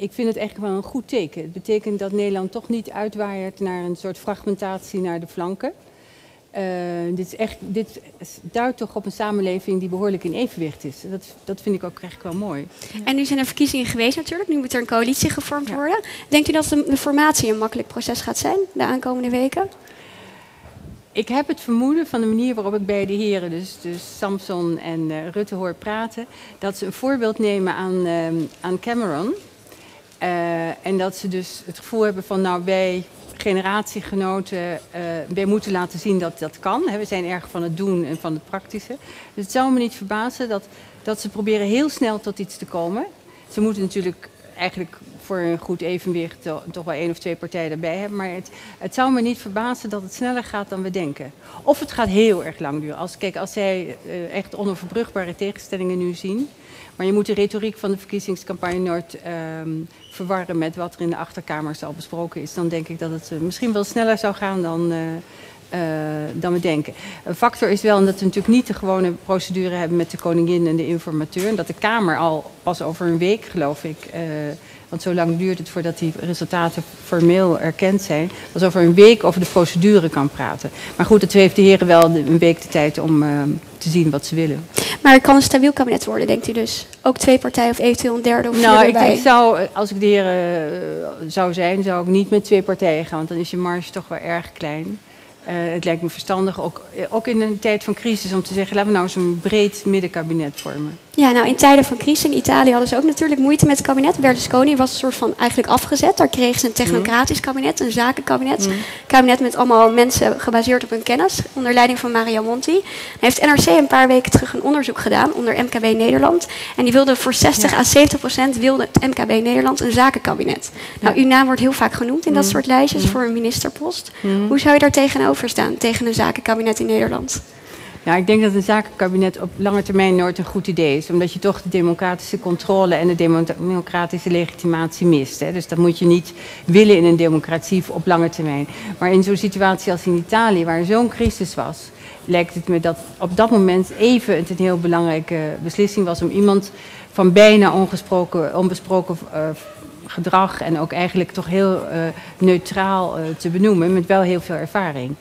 ik vind het echt wel een goed teken. Het betekent dat Nederland toch niet uitwaait naar een soort fragmentatie naar de flanken. Uh, dit, is echt, dit duidt toch op een samenleving die behoorlijk in evenwicht is. Dat, dat vind ik ook echt wel mooi. En nu zijn er verkiezingen geweest natuurlijk. Nu moet er een coalitie gevormd worden. Denkt u dat de, de, formatie een makkelijk proces gaat zijn de aankomende weken? Ik heb het vermoeden van de manier waarop ik bij de heren, dus, dus Samson en uh, Rutte hoor praten, dat ze een voorbeeld nemen aan, uh, aan Cameron. Uh, en dat ze dus het gevoel hebben van nou wij generatiegenoten uh, weer moeten laten zien dat dat kan. we zijn erg van het doen en van het praktische. Dus het zou me niet verbazen dat, dat ze proberen heel snel tot iets te komen. Ze moeten natuurlijk eigenlijk voor een goed evenwicht toch wel één of twee partijen erbij hebben. Maar het, het zou me niet verbazen dat het sneller gaat dan we denken. Of het gaat heel erg lang duren. Als, kijk, als zij uh, echt onoverbrugbare tegenstellingen nu zien. Maar je moet de retoriek van de verkiezingscampagne nooit um, verwarren met wat er in de achterkamers al besproken is. Dan denk ik dat het uh, misschien wel sneller zou gaan dan, uh, uh, dan we denken. Een factor is wel dat we natuurlijk niet de gewone procedure hebben met de koningin en de informateur. En dat de Kamer al pas over een week, geloof ik, want zo lang duurt het voordat die resultaten formeel erkend zijn. Dat over een week over de procedure kan praten. Maar goed, het heeft de heren wel een week de tijd om uh, te zien wat ze willen. Maar het kan een stabiel kabinet worden, denkt u dus? Ook twee partijen of eventueel een derde of vierde Nou, ik, ik, zou, als ik de heren uh, zou zijn, zou ik niet met twee partijen gaan. Want dan is je marge toch wel erg klein. Uh, het lijkt me verstandig, ook, ook in een tijd van crisis, om te zeggen: laten we nou eens een breed middenkabinet vormen. Ja, nou in tijden van crisis in Italië hadden ze ook natuurlijk moeite met het kabinet. Berlusconi was een soort van eigenlijk afgezet. Daar kregen ze een technocratisch kabinet, een zakenkabinet. Een kabinet met allemaal mensen gebaseerd op hun kennis, onder leiding van Mario Monti. Hij heeft NRC een paar weken terug een onderzoek gedaan onder MKB Nederland. En die wilde voor 60 ja. à 70 procent wilde het MKB Nederland een zakenkabinet. Nou, uw naam wordt heel vaak genoemd in dat soort lijstjes voor een ministerpost. Hoe zou je daar tegenover staan, tegen een zakenkabinet in Nederland? Nou, ik denk dat een zakenkabinet op lange termijn nooit een goed idee is. Omdat je toch de democratische controle en de democratische legitimatie mist. Hè. Dus dat moet je niet willen in een democratie op lange termijn. Maar in zo'n situatie als in Italië, waar zo'n crisis was, lijkt het me dat op dat moment even een heel belangrijke beslissing was om iemand van bijna ongesproken, onbesproken uh, gedrag en ook eigenlijk toch heel uh, neutraal uh, te benoemen, met wel heel veel ervaring.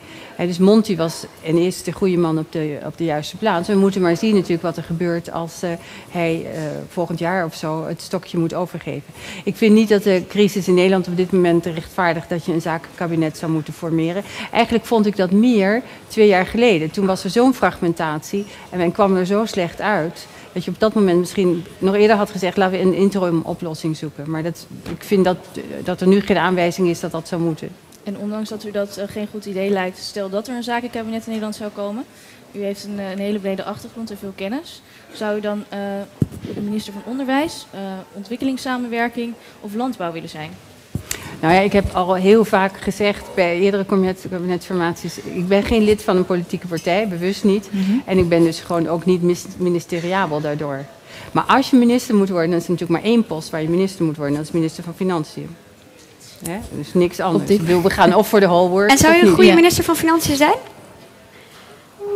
Dus Monty was en is de goede man op de, op de juiste plaats. We moeten maar zien natuurlijk wat er gebeurt als uh, hij volgend jaar of zo het stokje moet overgeven. Ik vind niet dat de crisis in Nederland op dit moment rechtvaardigt dat je een zakenkabinet zou moeten formeren. Eigenlijk vond ik dat meer twee jaar geleden. Toen was er zo'n fragmentatie en men kwam er zo slecht uit dat je op dat moment misschien nog eerder had gezegd... laten we een interim oplossing zoeken. Maar dat, ik vind dat, dat er nu geen aanwijzing is dat dat zou moeten. En ondanks dat u dat uh, geen goed idee lijkt... stel dat er een zakenkabinet in Nederland zou komen... u heeft een, een hele brede achtergrond en veel kennis... zou u dan uh, de minister van Onderwijs, ontwikkelingssamenwerking of landbouw willen zijn? Nou ja, ik heb al heel vaak gezegd bij eerdere kabinetsformaties... ik ben geen lid van een politieke partij, bewust niet. Mm -hmm. En ik ben dus gewoon ook niet ministeriabel daardoor. Maar als je minister moet worden, dan is er natuurlijk maar één post waar je minister moet worden. Dat is minister van Financiën. Hè? Dus niks anders. Ik bedoel, we gaan of voor de whole work. En zou je een goede minister van Financiën zijn?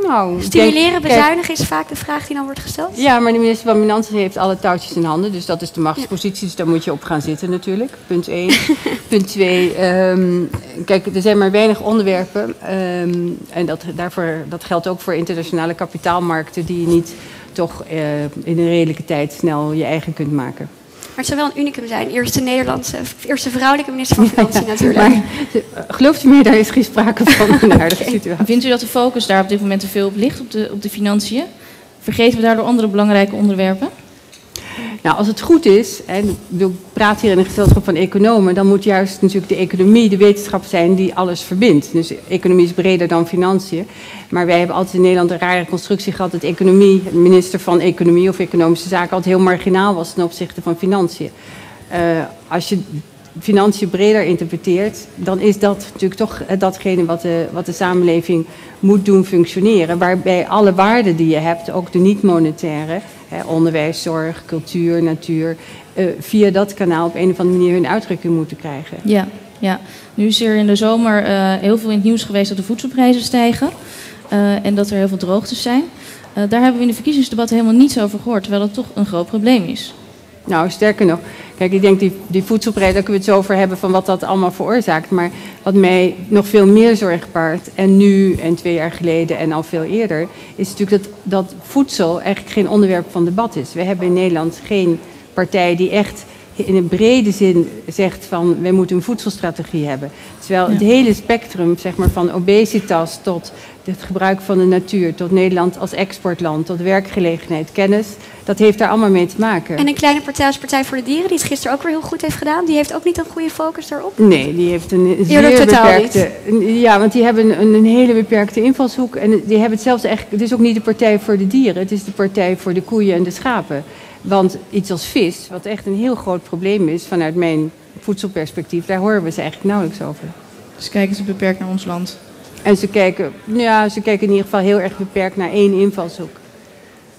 Nou, Stimuleren, denk, bezuinigen kijk, is vaak de vraag die dan wordt gesteld. Ja, maar de minister van Financiën heeft alle touwtjes in handen. Dus dat is de machtspositie. Dus daar moet je op gaan zitten natuurlijk. Punt 1. Punt 2. Um, kijk, er zijn maar weinig onderwerpen. Um, en dat, daarvoor, dat geldt ook voor internationale kapitaalmarkten... die je niet toch uh, in een redelijke tijd snel je eigen kunt maken. Maar het zou wel een unicum zijn. Eerste Nederlandse, eerste vrouwelijke minister van Financiën natuurlijk. Maar, gelooft u me, daar is geen sprake van een aardige situatie. Vindt u dat de focus daar op dit moment te veel op ligt, op de, op de financiën? Vergeten we daardoor andere belangrijke onderwerpen? Nou, als het goed is, en ik praat hier in een gezelschap van economen, dan moet juist natuurlijk de economie de wetenschap zijn die alles verbindt. Dus economie is breder dan financiën. Maar wij hebben altijd in Nederland een rare constructie gehad dat economie, minister van Economie of Economische Zaken, altijd heel marginaal was ten opzichte van financiën. Uh, als je financiën breder interpreteert, dan is dat natuurlijk toch datgene wat de, wat de samenleving moet doen functioneren. Waarbij alle waarden die je hebt, ook de niet-monetaire, onderwijs, zorg, cultuur, natuur, uh, via dat kanaal op een of andere manier hun uitdrukking moeten krijgen. Ja, ja. nu is er in de zomer uh, heel veel in het nieuws geweest dat de voedselprijzen stijgen uh, en dat er heel veel droogtes zijn. daar hebben we in de verkiezingsdebatten helemaal niets over gehoord, terwijl het toch een groot probleem is. Nou, sterker nog, Kijk, ik denk die, die voedselprijs, daar kunnen we het zo over hebben van wat dat allemaal veroorzaakt. Maar wat mij nog veel meer zorg baart, en nu en twee jaar geleden en al veel eerder, is natuurlijk dat, dat voedsel eigenlijk geen onderwerp van debat is. We hebben in Nederland geen partij die echt in een brede zin zegt van wij moeten een voedselstrategie hebben. Terwijl het hele spectrum zeg maar, van obesitas tot het gebruik van de natuur, tot Nederland als exportland, tot werkgelegenheid, kennis, dat heeft daar allemaal mee te maken. En een kleine partij als Partij voor de Dieren, die het gisteren ook weer heel goed heeft gedaan, die heeft ook niet een goede focus daarop? Nee, die heeft een zeer beperkte. Ja, want die hebben een, een, hele beperkte invalshoek. En die hebben het zelfs echt. Het is ook niet de Partij voor de Dieren, het is de Partij voor de koeien en de schapen. Want iets als vis, wat echt een heel groot probleem is vanuit mijn voedselperspectief, daar horen we ze eigenlijk nauwelijks over. Dus kijken ze beperkt naar ons land? En ze kijken, ja, ze kijken in ieder geval heel erg beperkt naar één invalshoek.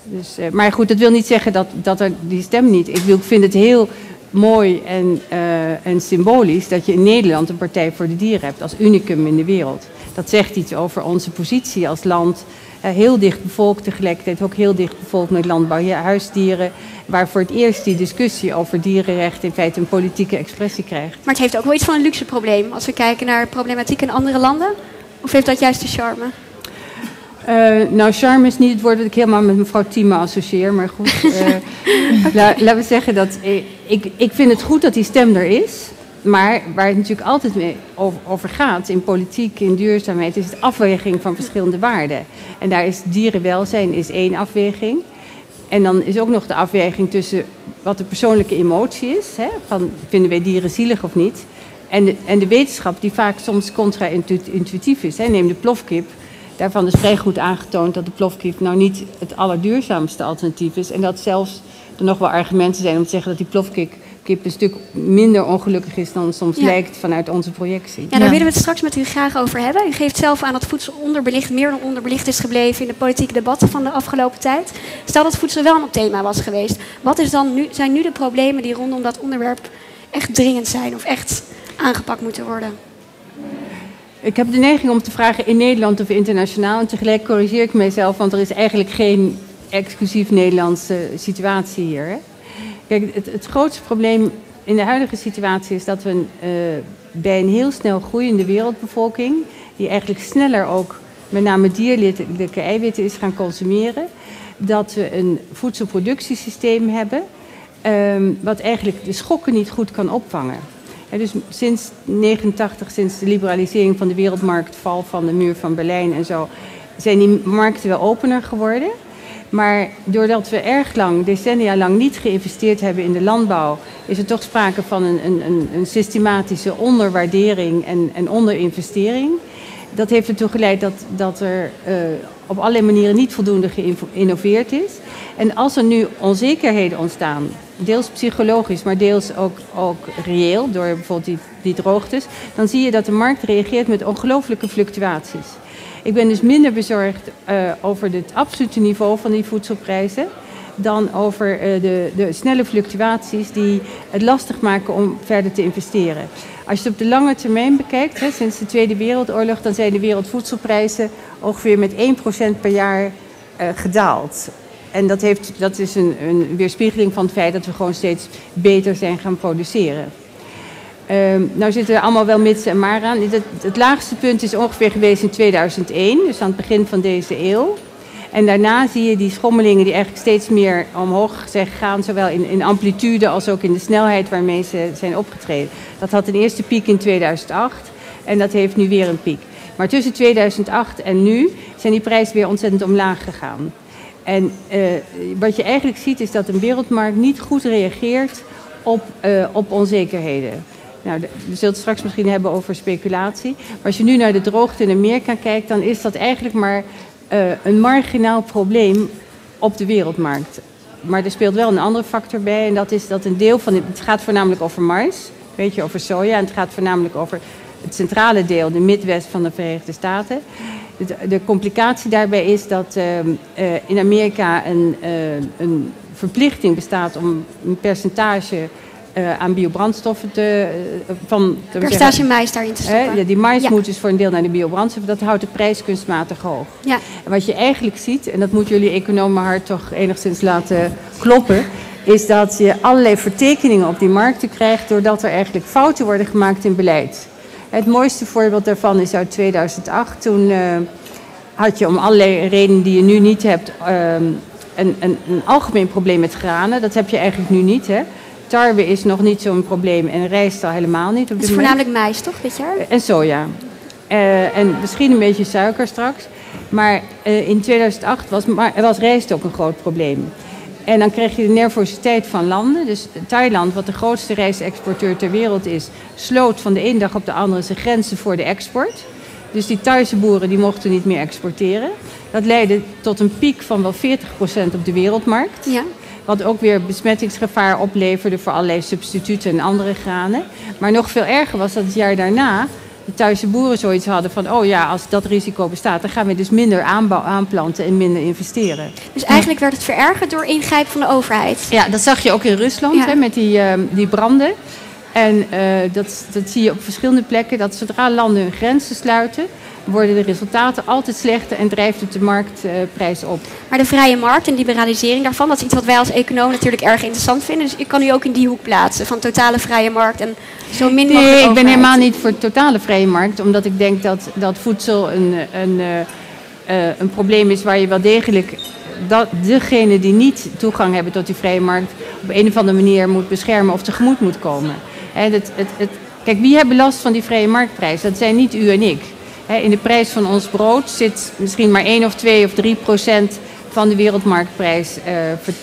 Dus, uh, maar goed, dat wil niet zeggen dat, dat er die stem niet. Ik, wil, ik vind het heel mooi en, uh, en symbolisch dat je in Nederland een Partij voor de Dieren hebt als unicum in de wereld. Dat zegt iets over onze positie als land. Uh, heel dicht bevolkt, tegelijkertijd ook heel dicht bevolkt met landbouw, huisdieren. Waar voor het eerst die discussie over dierenrecht in feite een politieke expressie krijgt. Maar het heeft ook wel iets van een luxe probleem als we kijken naar problematiek in andere landen. Of heeft dat juist de charme? Uh, nou, charme is niet het woord dat ik helemaal met mevrouw Thieme associeer, maar goed. Uh, la, laten we zeggen dat ik, ik vind het goed dat die stem er is. Maar waar het natuurlijk altijd mee over, gaat in politiek, in duurzaamheid, is het afweging van verschillende waarden. En daar is dierenwelzijn is één afweging. En dan is ook nog de afweging tussen wat de persoonlijke emotie is. Hè, van vinden wij dieren zielig of niet? En de, en de wetenschap die vaak soms contra-intuïtief is. Hè. Neem de plofkip. Daarvan is vrij goed aangetoond dat de plofkip nou niet het allerduurzaamste alternatief is. En dat zelfs er nog wel argumenten zijn om te zeggen dat die plofkip een stuk minder ongelukkig is dan soms lijkt vanuit onze projectie. Ja, daar willen we het straks met u graag over hebben. U geeft zelf aan dat voedsel onderbelicht, meer dan onderbelicht is gebleven in de politieke debatten van de afgelopen tijd. Stel dat voedsel wel een thema was geweest. Wat is dan nu, zijn nu de problemen die rondom dat onderwerp echt dringend zijn of echt aangepakt moeten worden? Ik heb de neiging om te vragen in Nederland of internationaal. En tegelijk corrigeer ik mezelf, want er is eigenlijk geen exclusief Nederlandse situatie hier. Hè? Het, het, grootste probleem in de huidige situatie is dat we uh, bij een heel snel groeiende wereldbevolking, die eigenlijk sneller ook met name dierlijke eiwitten is gaan consumeren, dat we een voedselproductiesysteem hebben um, wat eigenlijk de schokken niet goed kan opvangen. En dus sinds 89, sinds de liberalisering van de wereldmarkt, val van de muur van Berlijn en zo, zijn die markten wel opener geworden. Maar doordat we erg lang, decennia lang, niet geïnvesteerd hebben in de landbouw, is er toch sprake van een, een, een systematische onderwaardering en, onderinvestering. Dat heeft ertoe geleid dat, dat er uh, op allerlei manieren niet voldoende geïnnoveerd is. En als er nu onzekerheden ontstaan, deels psychologisch, maar deels ook, ook reëel, door bijvoorbeeld die, die droogtes, dan zie je dat de markt reageert met ongelooflijke fluctuaties. Ik ben dus minder bezorgd uh, over het absolute niveau van die voedselprijzen dan over uh, de, de, snelle fluctuaties die het lastig maken om verder te investeren. Als je het op de lange termijn bekijkt, hè, sinds de Tweede Wereldoorlog, dan zijn de wereldvoedselprijzen ongeveer met 1% per jaar uh, gedaald. En dat, heeft, dat is een, een weerspiegeling van het feit dat we gewoon steeds beter zijn gaan produceren. Um, nou zitten er allemaal wel mits en maar aan. Het, laagste punt is ongeveer geweest in 2001, dus aan het begin van deze eeuw. En daarna zie je die schommelingen die eigenlijk steeds meer omhoog zijn gegaan, zowel in, in amplitude als ook in de snelheid waarmee ze zijn opgetreden. Dat had een eerste piek in 2008 en dat heeft nu weer een piek. Maar tussen 2008 en nu zijn die prijzen weer ontzettend omlaag gegaan. En uh, wat je eigenlijk ziet is dat een wereldmarkt niet goed reageert op, uh, op onzekerheden. Nou, we zullen het straks misschien hebben over speculatie. Maar als je nu naar de droogte in Amerika kijkt, dan is dat eigenlijk maar uh, een marginaal probleem op de wereldmarkt. Maar er speelt wel een andere factor bij. En dat is dat een deel van het. Gaat voornamelijk over mais, weet je, over soja. En het gaat voornamelijk over het centrale deel, de Midwest van de Verenigde Staten. De, complicatie daarbij is dat uh, uh, in Amerika een, uh, een verplichting bestaat om een percentage uh, aan biobrandstoffen te, uh, van... Te Percentage mais daarin te stoppen. ja, die mais ja. moet dus voor een deel naar de biobrandstoffen. Dat houdt de prijs kunstmatig hoog. Ja. En wat je eigenlijk ziet, en dat moet jullie economen hart toch enigszins laten kloppen... is dat je allerlei vertekeningen op die markten krijgt doordat er eigenlijk fouten worden gemaakt in beleid. Het mooiste voorbeeld daarvan is uit 2008. Toen uh, had je om allerlei redenen die je nu niet hebt uh, een, een, een, algemeen probleem met granen. Dat heb je eigenlijk nu niet. Hè? Tarwe is nog niet zo'n probleem en rijst al helemaal niet. Het is voornamelijk mais toch dit jaar? En soja. Uh, en misschien een beetje suiker straks. Maar uh, in 2008 was, was rijst ook een groot probleem. En dan krijg je de nervositeit van landen. Dus Thailand, wat de grootste rijstexporteur ter wereld is, sloot van de ene dag op de andere zijn grenzen voor de export. Dus die Thaise boeren die mochten niet meer exporteren. Dat leidde tot een piek van wel 40% op de wereldmarkt. Ja. Wat ook weer besmettingsgevaar opleverde voor allerlei substituten en andere granen. Maar nog veel erger was dat het jaar daarna de Thaise boeren zoiets hadden van... oh ja, als dat risico bestaat, dan gaan we dus minder aanbouw, aanplanten en minder investeren. Dus eigenlijk werd het verergerd door ingrijpen van de overheid? Ja, dat zag je ook in Rusland ja. hè, met die, uh, die branden. En uh, dat, dat zie je op verschillende plekken, dat zodra landen hun grenzen sluiten worden de resultaten altijd slechter en drijft het de marktprijs op. Maar de vrije markt en liberalisering daarvan, dat is iets wat wij als econoom natuurlijk erg interessant vinden. Dus ik kan u ook in die hoek plaatsen van totale vrije markt en zo min mogelijk. Nee, ik ben helemaal niet voor totale vrije markt, omdat ik denk dat, dat voedsel een, een, uh, uh, een probleem is waar je wel degelijk dat degenen die niet toegang hebben tot die vrije markt op een of andere manier moet beschermen of tegemoet moet komen. En het, het, het, kijk, wie hebben last van die vrije marktprijs? Dat zijn niet u en ik in de prijs van ons brood zit misschien maar 1 of 2 of 3 procent van de wereldmarktprijs ver,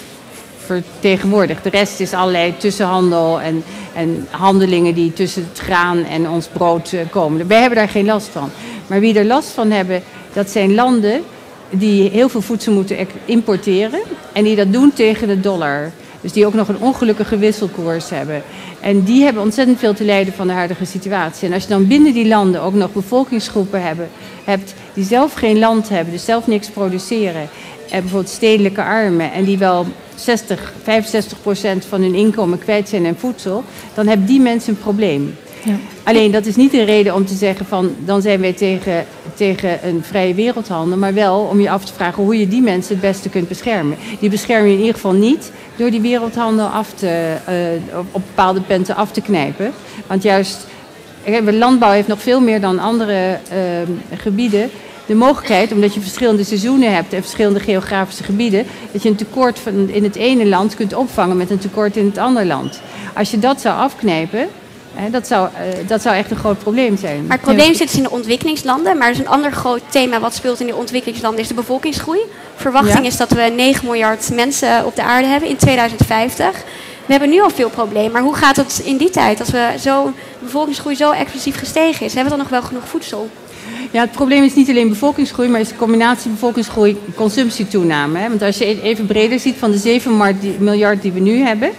vertegenwoordigd. De rest is allerlei tussenhandel en, en handelingen die tussen het graan en ons brood uh, komen. Wij hebben daar geen last van. Maar wie er last van hebben, dat zijn landen die heel veel voedsel moeten importeren en die dat doen tegen de dollar. Dus die ook nog een ongelukkige wisselkoers hebben. En die hebben ontzettend veel te lijden van de huidige situatie. En als je dan binnen die landen ook nog bevolkingsgroepen hebt die zelf geen land hebben, dus zelf niks produceren. En bijvoorbeeld stedelijke armen en die wel 60, 65 procent van hun inkomen kwijt zijn aan voedsel, dan hebben die mensen een probleem. Alleen dat is niet een reden om te zeggen van dan zijn wij tegen, tegen een vrije wereldhandel, maar wel om je af te vragen hoe je die mensen het beste kunt beschermen. Die bescherm je in ieder geval niet door die wereldhandel af te, uh, op bepaalde punten af te knijpen. Want juist, landbouw heeft nog veel meer dan andere uh, gebieden de mogelijkheid, omdat je verschillende seizoenen hebt en verschillende geografische gebieden, dat je een tekort van in het ene land kunt opvangen met een tekort in het andere land. Als je dat zou afknijpen, dat, zou, uh, dat zou echt een groot probleem zijn. Maar het probleem zit dus in de ontwikkelingslanden. Maar er is een ander groot thema wat speelt in de ontwikkelingslanden, is de bevolkingsgroei. Verwachting ja. is dat we 9 miljard mensen op de aarde hebben in 2050. We hebben nu al veel problemen, maar hoe gaat het in die tijd als we zo, de bevolkingsgroei zo explosief gestegen is? Hebben we dan nog wel genoeg voedsel? Ja, het probleem is niet alleen bevolkingsgroei, maar is de combinatie bevolkingsgroei consumptietoename. Hè? Want als je even breder ziet van de 7 miljard die we nu hebben,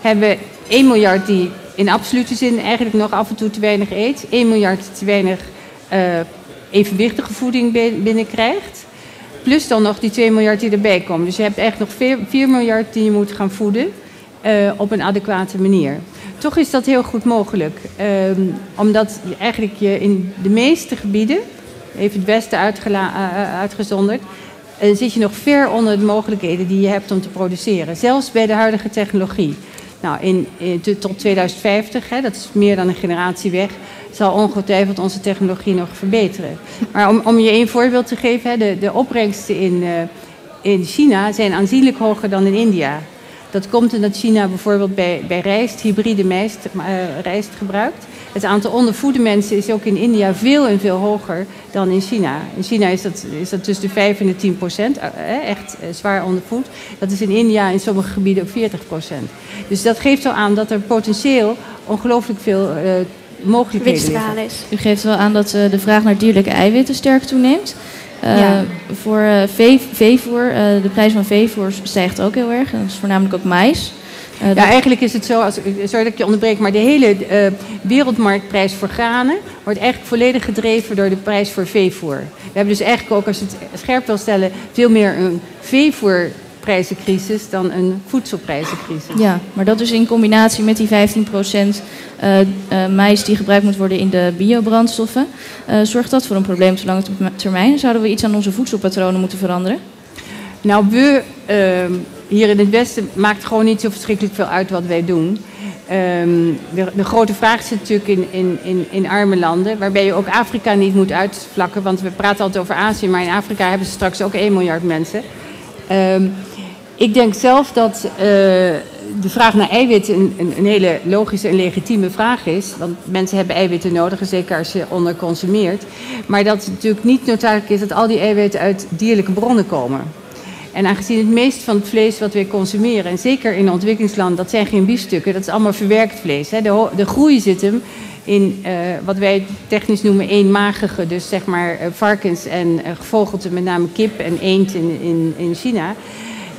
hebben we 1 miljard die in absolute zin eigenlijk nog af en toe te weinig eet. 1 miljard te weinig uh, evenwichtige voeding binnenkrijgt. Plus dan nog die 2 miljard die erbij komen. Dus je hebt echt nog 4, 4 miljard die je moet gaan voeden uh, op een adequate manier. Toch is dat heel goed mogelijk. Um, omdat eigenlijk je in de meeste gebieden, even het westen uh, uitgezonderd, zit je nog ver onder de mogelijkheden die je hebt om te produceren. Zelfs bij de huidige technologie. Nou, in, tot 2050, hè, dat is meer dan een generatie weg, zal ongetwijfeld onze technologie nog verbeteren. Maar om, om je één voorbeeld te geven, hè, de, de opbrengsten in, uh, in China zijn aanzienlijk hoger dan in India. Dat komt omdat China bijvoorbeeld bij, bij rijst, hybride rijst, rijst gebruikt. Het aantal ondervoede mensen is ook in India veel en veel hoger dan in China. In China is dat, is dat tussen de 5 en de 10 procent, eh, echt zwaar ondervoed. Dat is in India in sommige gebieden ook 40 procent. Dus dat geeft al aan dat er potentieel ongelooflijk veel uh, mogelijkheden is. U geeft wel aan dat uh, de vraag naar dierlijke eiwitten sterk toeneemt. Uh, ja. Voor uh, vee, veevoer, uh, de prijs van veevoer stijgt ook heel erg. Dat is voornamelijk ook mais. Ja, eigenlijk is het zo, als, sorry dat ik je onderbreek, maar de hele wereldmarktprijs voor granen wordt eigenlijk volledig gedreven door de prijs voor veevoer. We hebben dus eigenlijk ook, als je het scherp wil stellen, veel meer een veevoer prijzencrisis dan een voedselprijzencrisis. Ja, maar dat dus in combinatie met die 15% uh, uh, mais die gebruikt moet worden in de biobrandstoffen. Uh, zorgt dat voor een probleem op de lange termijn? Zouden we iets aan onze voedselpatronen moeten veranderen? Nou, we, ehm, hier in het Westen maakt gewoon niet zo verschrikkelijk veel uit wat wij doen. Ehm, de, de, grote vraag zit natuurlijk in, in, in, in, arme landen, waarbij je ook Afrika niet moet uitvlakken, want we praten altijd over Azië, maar in Afrika hebben ze straks ook 1 miljard mensen. Ehm, ik denk zelf dat uh, de vraag naar eiwitten een, een, hele logische en legitieme vraag is. Want mensen hebben eiwitten nodig, zeker als je onder consumeert. Maar dat het natuurlijk niet noodzakelijk is dat al die eiwitten uit dierlijke bronnen komen. En aangezien het meest van het vlees wat we consumeren, en zeker in ontwikkelingslanden, dat zijn geen biefstukken, dat is allemaal verwerkt vlees. Hè. De, de, groei zit hem in uh, wat wij technisch noemen eenmagige, dus zeg maar uh, varkens en uh, gevogelte, met name kip en eend in, in, in China.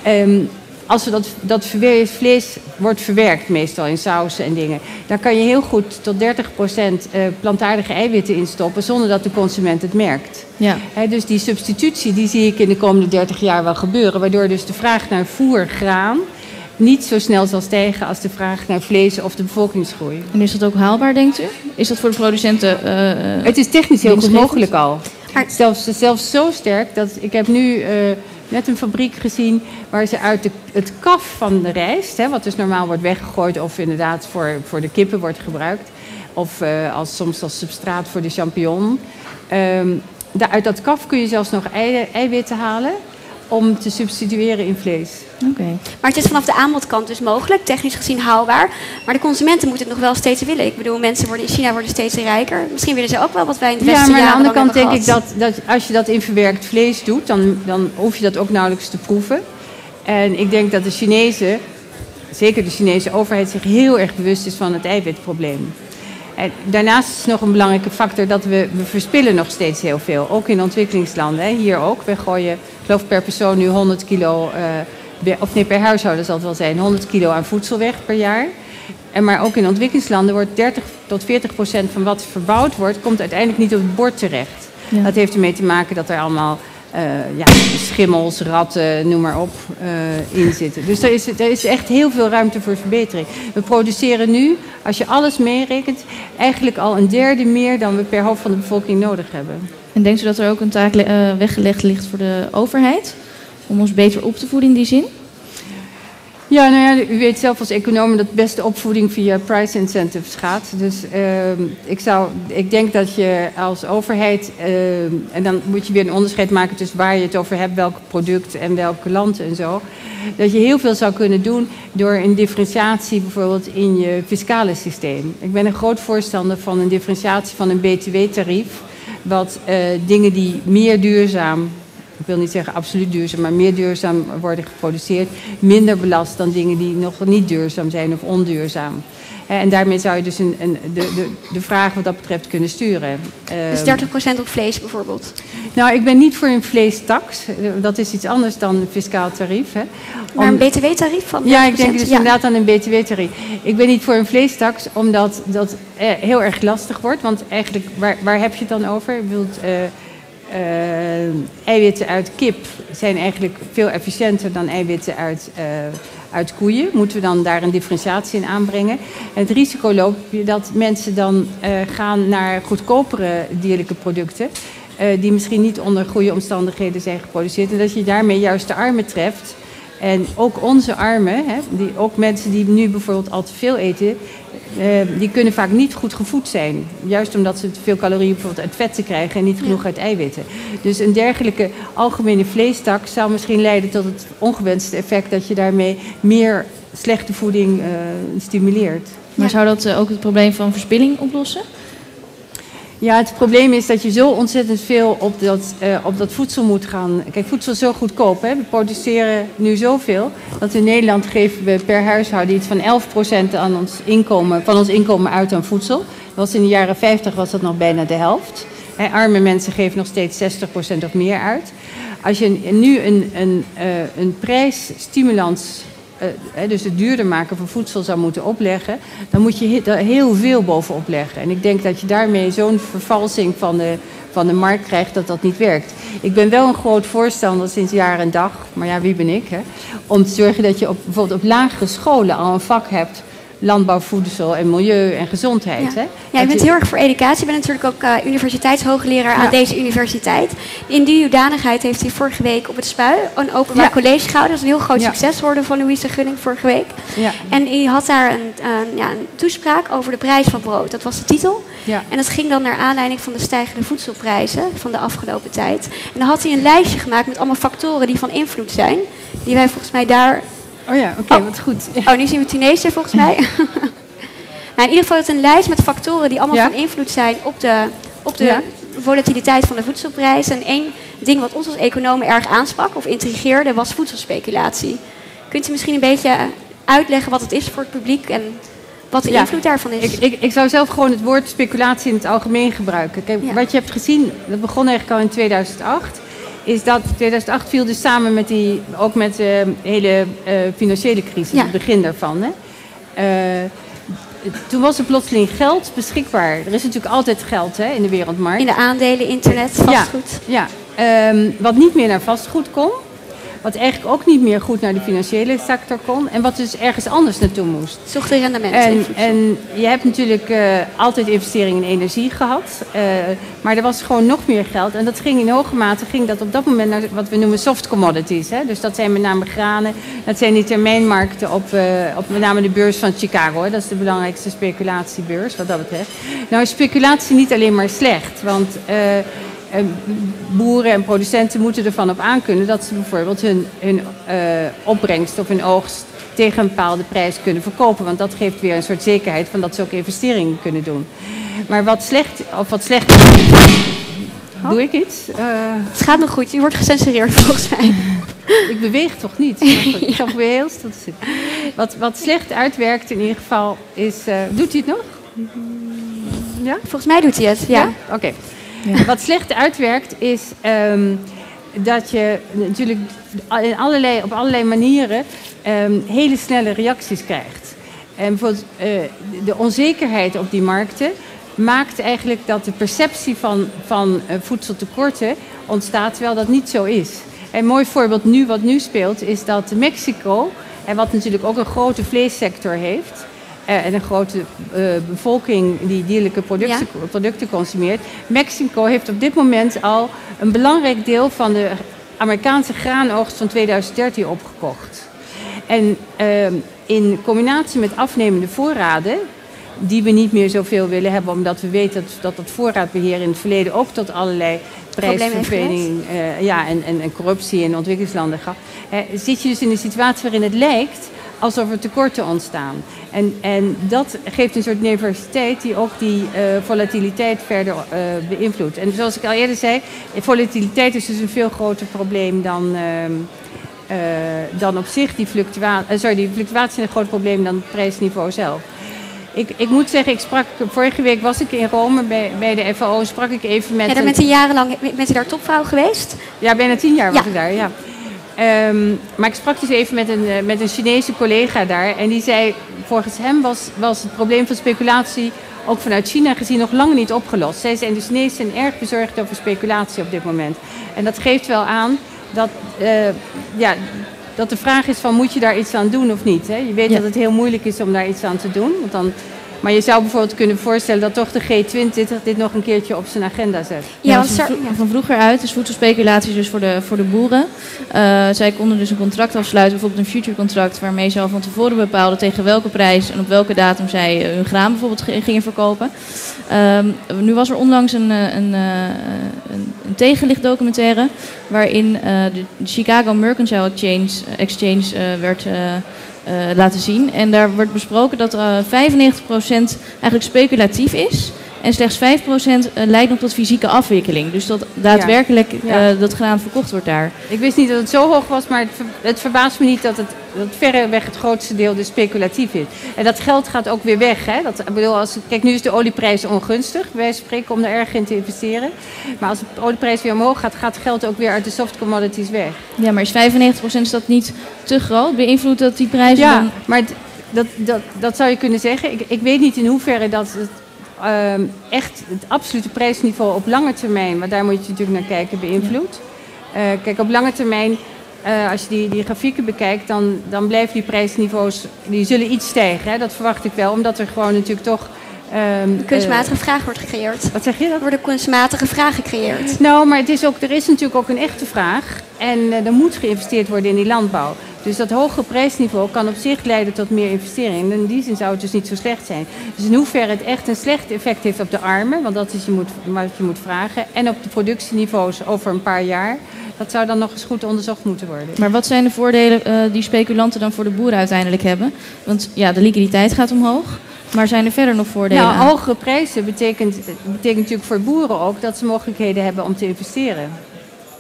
Um, als we dat, dat vlees wordt verwerkt, meestal in sausen en dingen, dan kan je heel goed tot 30% plantaardige eiwitten instoppen zonder dat de consument het merkt. Ja. He, dus die substitutie die zie ik in de komende 30 jaar wel gebeuren, waardoor dus de vraag naar voer, graan, niet zo snel zal stijgen als de vraag naar vlees of de bevolkingsgroei. En is dat ook haalbaar, denkt u? Is dat voor de producenten. Uh, het is technisch heel goed mogelijk al. Zelfs, zelfs zo sterk dat ik heb nu. Uh, net een fabriek gezien waar ze uit het kaf van de rijst, hè, wat dus normaal wordt weggegooid of inderdaad voor, voor de kippen wordt gebruikt, of uh, als, soms als substraat voor de champignon. Um, uit dat kaf kun je zelfs nog ei, eiwitten halen om te substitueren in vlees. Oké. Maar het is vanaf de aanbodkant dus mogelijk, technisch gezien haalbaar. Maar de consumenten moeten het nog wel steeds willen. Ik bedoel, mensen worden in China worden steeds rijker. Misschien willen ze ook wel wat wij in het Westen Ja, maar aan de andere kant denk ik dat, dat als je dat in verwerkt vlees doet, dan, dan hoef je dat ook nauwelijks te proeven. En ik denk dat de Chinezen, zeker de Chinese overheid, zich heel erg bewust is van het eiwitprobleem. En daarnaast is nog een belangrijke factor dat we, we verspillen nog steeds heel veel. Ook in ontwikkelingslanden. Hè. Hier ook. We gooien, geloof per persoon nu 100 kilo, uh, of nee, per huishouden zal het wel zijn, 100 kilo aan voedsel weg per jaar. En maar ook in ontwikkelingslanden wordt 30 tot 40 procent van wat verbouwd wordt, komt uiteindelijk niet op het bord terecht. Ja. Dat heeft ermee te maken dat er allemaal uh, ja, schimmels, ratten, noem maar op, uh, in zitten. Dus er is, er is echt heel veel ruimte voor verbetering. We produceren nu, als je alles meerekent, eigenlijk al een derde meer dan we per hoofd van de bevolking nodig hebben. En denkt u dat er ook een taak uh, weggelegd ligt voor de overheid? Om ons beter op te voeden in die zin? Ja, nou ja, u weet zelf als econoom dat beste opvoeding via price incentives gaat. Dus uh, ik, zou, ik denk dat je als overheid, uh, en dan moet je weer een onderscheid maken tussen waar je het over hebt, welk product en welke land en zo. Dat je heel veel zou kunnen doen door een differentiatie bijvoorbeeld in je fiscale systeem. Ik ben een groot voorstander van een differentiatie van een btw-tarief. Wat uh, dingen die meer duurzaam ik wil niet zeggen absoluut duurzaam, maar meer duurzaam worden geproduceerd, minder belast dan dingen die nog niet duurzaam zijn of onduurzaam. En daarmee zou je dus een, een, de, de, de vraag wat dat betreft kunnen sturen. Dus 30% op vlees bijvoorbeeld? Nou, ik ben niet voor een vleestax. Dat is iets anders dan een fiscaal tarief. Hè. Om... Maar een btw-tarief van Ja, ik denk dus ja. inderdaad aan een btw-tarief. Ik ben niet voor een vleestax, omdat dat heel erg lastig wordt. Want eigenlijk, waar, waar heb je het dan over? Uh, uh, eiwitten uit kip zijn eigenlijk veel efficiënter dan eiwitten uit, uh, uit koeien. Moeten we dan daar een differentiatie in aanbrengen? En het risico loop je dat mensen dan uh, gaan naar goedkopere dierlijke producten. die misschien niet onder goede omstandigheden zijn geproduceerd. En dat je daarmee juist de armen treft. En ook onze armen, hè, die, ook mensen die nu bijvoorbeeld al te veel eten, uh, die kunnen vaak niet goed gevoed zijn. Juist omdat ze te veel calorieën bijvoorbeeld uit vetten krijgen en niet genoeg ja. uit eiwitten. Dus een dergelijke algemene vleestak zou misschien leiden tot het ongewenste effect dat je daarmee meer slechte voeding uh, stimuleert. Maar zou dat uh, ook het probleem van verspilling oplossen? Ja, het probleem is dat je zo ontzettend veel op dat, uh, op dat voedsel moet gaan. Kijk, voedsel is zo goedkoop. Hè? We produceren nu zoveel dat in Nederland geven we per huishouden iets van 11% aan ons inkomen, van ons inkomen uit aan voedsel. Dat was in de jaren 50 was dat nog bijna de helft. Hè, arme mensen geven nog steeds 60% of meer uit. Als je nu een, een, uh, een prijsstimulans uh, dus het duurder maken van voedsel zou moeten opleggen, dan moet je heel veel bovenop leggen. En ik denk dat je daarmee zo'n vervalsing van de, van de markt krijgt dat dat niet werkt. Ik ben wel een groot voorstander sinds jaar en dag, maar ja, wie ben ik, hè, om te zorgen dat je op, bijvoorbeeld op lagere scholen al een vak hebt landbouw, voedsel en milieu en gezondheid. Ja, Hè? ja je bent heel erg voor educatie. Je bent natuurlijk ook uh, universiteitshoogleraar aan deze universiteit. In die hoedanigheid heeft hij vorige week op het Spui een openbaar college gehouden. Dat is een heel groot succes geworden van Louise Gunning vorige week. En hij had daar een, ja, een toespraak over de prijs van brood. Dat was de titel. En dat ging dan naar aanleiding van de stijgende voedselprijzen van de afgelopen tijd. En dan had hij een lijstje gemaakt met allemaal factoren die van invloed zijn. Die wij volgens mij daar Oh ja, oké, oh. wat goed. Oh, nu zien we Tunesië volgens mij. nou, in ieder geval het een lijst met factoren die allemaal van invloed zijn op de, op de volatiliteit van de voedselprijs. En één ding wat ons als economen erg aansprak of intrigeerde was voedselspeculatie. Kunt u misschien een beetje uitleggen wat het is voor het publiek en wat de invloed daarvan is? Ik, ik, ik, zou zelf gewoon het woord speculatie in het algemeen gebruiken. Kijk, wat je hebt gezien, dat begon eigenlijk al in 2008 is dat 2008 viel dus samen met die, ook met de hele uh, financiële crisis, het begin daarvan. Hè. Uh, toen was er plotseling geld beschikbaar. Er is natuurlijk altijd geld hè, in de wereldmarkt. In de aandelen, internet, vastgoed. Ja, ja. Um, wat niet meer naar vastgoed kon. Wat eigenlijk ook niet meer goed naar de financiële sector kon. En wat dus ergens anders naartoe moest. Zocht de rendement. En, en je hebt natuurlijk uh, altijd investeringen in energie gehad. Uh, maar er was gewoon nog meer geld. En dat ging in hoge mate ging dat op dat moment naar wat we noemen soft commodities. Hè? Dus dat zijn met name granen. Dat zijn die termijnmarkten op, uh, op met name de beurs van Chicago. Hè? Dat is de belangrijkste speculatiebeurs wat dat betreft. Nou is speculatie niet alleen maar slecht. Want boeren en producenten moeten ervan op aankunnen dat ze bijvoorbeeld hun, hun uh, opbrengst of hun oogst tegen een bepaalde prijs kunnen verkopen. Want dat geeft weer een soort zekerheid van dat ze ook investeringen kunnen doen. Maar wat slecht, of wat slecht Doe ik iets? Uh... Het gaat nog goed, je wordt gecensureerd volgens mij. ik beweeg toch niet? Ik ga weer heel stil zitten. Wat, wat slecht uitwerkt in ieder geval is... Uh, doet hij het nog? Ja? Volgens mij doet hij het, ja. ja? Oké. Wat slecht uitwerkt is um, dat je natuurlijk in allerlei, op allerlei manieren um, hele snelle reacties krijgt. En bijvoorbeeld uh, de onzekerheid op die markten maakt eigenlijk dat de perceptie van, van uh, voedseltekorten ontstaat, terwijl dat niet zo is. Een mooi voorbeeld nu, wat nu speelt, is dat Mexico, en wat natuurlijk ook een grote vleessector heeft, en een grote uh, bevolking die dierlijke producten, ja. producten consumeert. Mexico heeft op dit moment al een belangrijk deel van de Amerikaanse graanoogst van 2013 opgekocht. En uh, in combinatie met afnemende voorraden, die we niet meer zoveel willen hebben, omdat we weten dat, dat voorraadbeheer in het verleden ook tot allerlei prijsverveling ja, en, en, en, corruptie in ontwikkelingslanden gaf, zit je dus in een situatie waarin het lijkt alsof er tekorten ontstaan. En, en dat geeft een soort nervositeit die ook die uh, volatiliteit verder uh, beïnvloedt. En zoals ik al eerder zei, volatiliteit is dus een veel groter probleem dan, uh, dan op zich die fluctuatie. sorry, die fluctuatie is een groot probleem dan het prijsniveau zelf. Ik, ik, moet zeggen, ik sprak, vorige week was ik in Rome bij, bij de FAO, sprak ik even met... Ja, daar bent u jarenlang, bent u daar topvrouw geweest? Ja, bijna tien jaar was ja. ik daar, ja. Um, maar ik sprak dus even met een, met een Chinese collega daar. En die zei, volgens hem was, was het probleem van speculatie ook vanuit China gezien nog lang niet opgelost. Zij zijn, de Chinezen zijn erg bezorgd over speculatie op dit moment. En dat geeft wel aan dat, uh, ja, dat de vraag is van moet je daar iets aan doen of niet. Hè? Je weet ja. dat het heel moeilijk is om daar iets aan te doen. Want dan maar je zou bijvoorbeeld kunnen voorstellen dat toch de G20 dit nog een keertje op zijn agenda zet. Ja, ja van, van, vroeger uit is voedselspeculatie dus voor de, voor de boeren. Uh, zij konden dus een contract afsluiten, bijvoorbeeld een future contract, waarmee ze al van tevoren bepaalden tegen welke prijs en op welke datum zij hun graan bijvoorbeeld gingen verkopen. Um, nu was er onlangs een, een, een, een tegenlichtdocumentaire waarin uh, de Chicago Mercantile Exchange, Exchange uh, werd uh, laten zien. En daar wordt besproken dat uh, 95% eigenlijk speculatief is. En slechts 5% uh, leidt nog tot fysieke afwikkeling. Dus dat daadwerkelijk ja. Ja. dat graan verkocht wordt daar. Ik wist niet dat het zo hoog was, maar het verbaast me niet dat het dat verreweg het grootste deel dus speculatief is. En dat geld gaat ook weer weg. Hè? Dat, ik bedoel, als, kijk, nu is de olieprijs ongunstig, wij spreken, om er erg in te investeren. Maar als de olieprijs weer omhoog gaat, gaat geld ook weer uit de soft commodities weg. Ja, maar is 95% is dat niet te groot? Beïnvloedt dat die prijzen ja, dan? maar het, dat, dat, dat zou je kunnen zeggen. Ik, ik weet niet in hoeverre dat het um, echt het absolute prijsniveau op lange termijn, maar daar moet je natuurlijk naar kijken, beïnvloedt. Uh, kijk, op lange termijn eh, als je die, die grafieken bekijkt, dan, dan blijven die prijsniveaus, die zullen iets stijgen. Hè? Dat verwacht ik wel, omdat er gewoon natuurlijk toch... ehm, Kunstmatige vraag wordt gecreëerd. wat zeg je dat? Er worden kunstmatige vragen gecreëerd. Nou, maar het is ook, er is natuurlijk ook een echte vraag. En eh, er moet geïnvesteerd worden in die landbouw. Dus dat hogere prijsniveau kan op zich leiden tot meer investeringen. En in die zin zou het dus niet zo slecht zijn. Dus in hoeverre het echt een slecht effect heeft op de armen, want dat is je moet, wat je moet vragen, en op de productieniveaus over een paar jaar, dat zou dan nog eens goed onderzocht moeten worden. Maar wat zijn de voordelen eh, die speculanten dan voor de boeren uiteindelijk hebben? Want ja, de liquiditeit gaat omhoog. Maar zijn er verder nog voordelen Nou, aan? hogere prijzen betekent, betekent natuurlijk voor boeren ook dat ze mogelijkheden hebben om te investeren.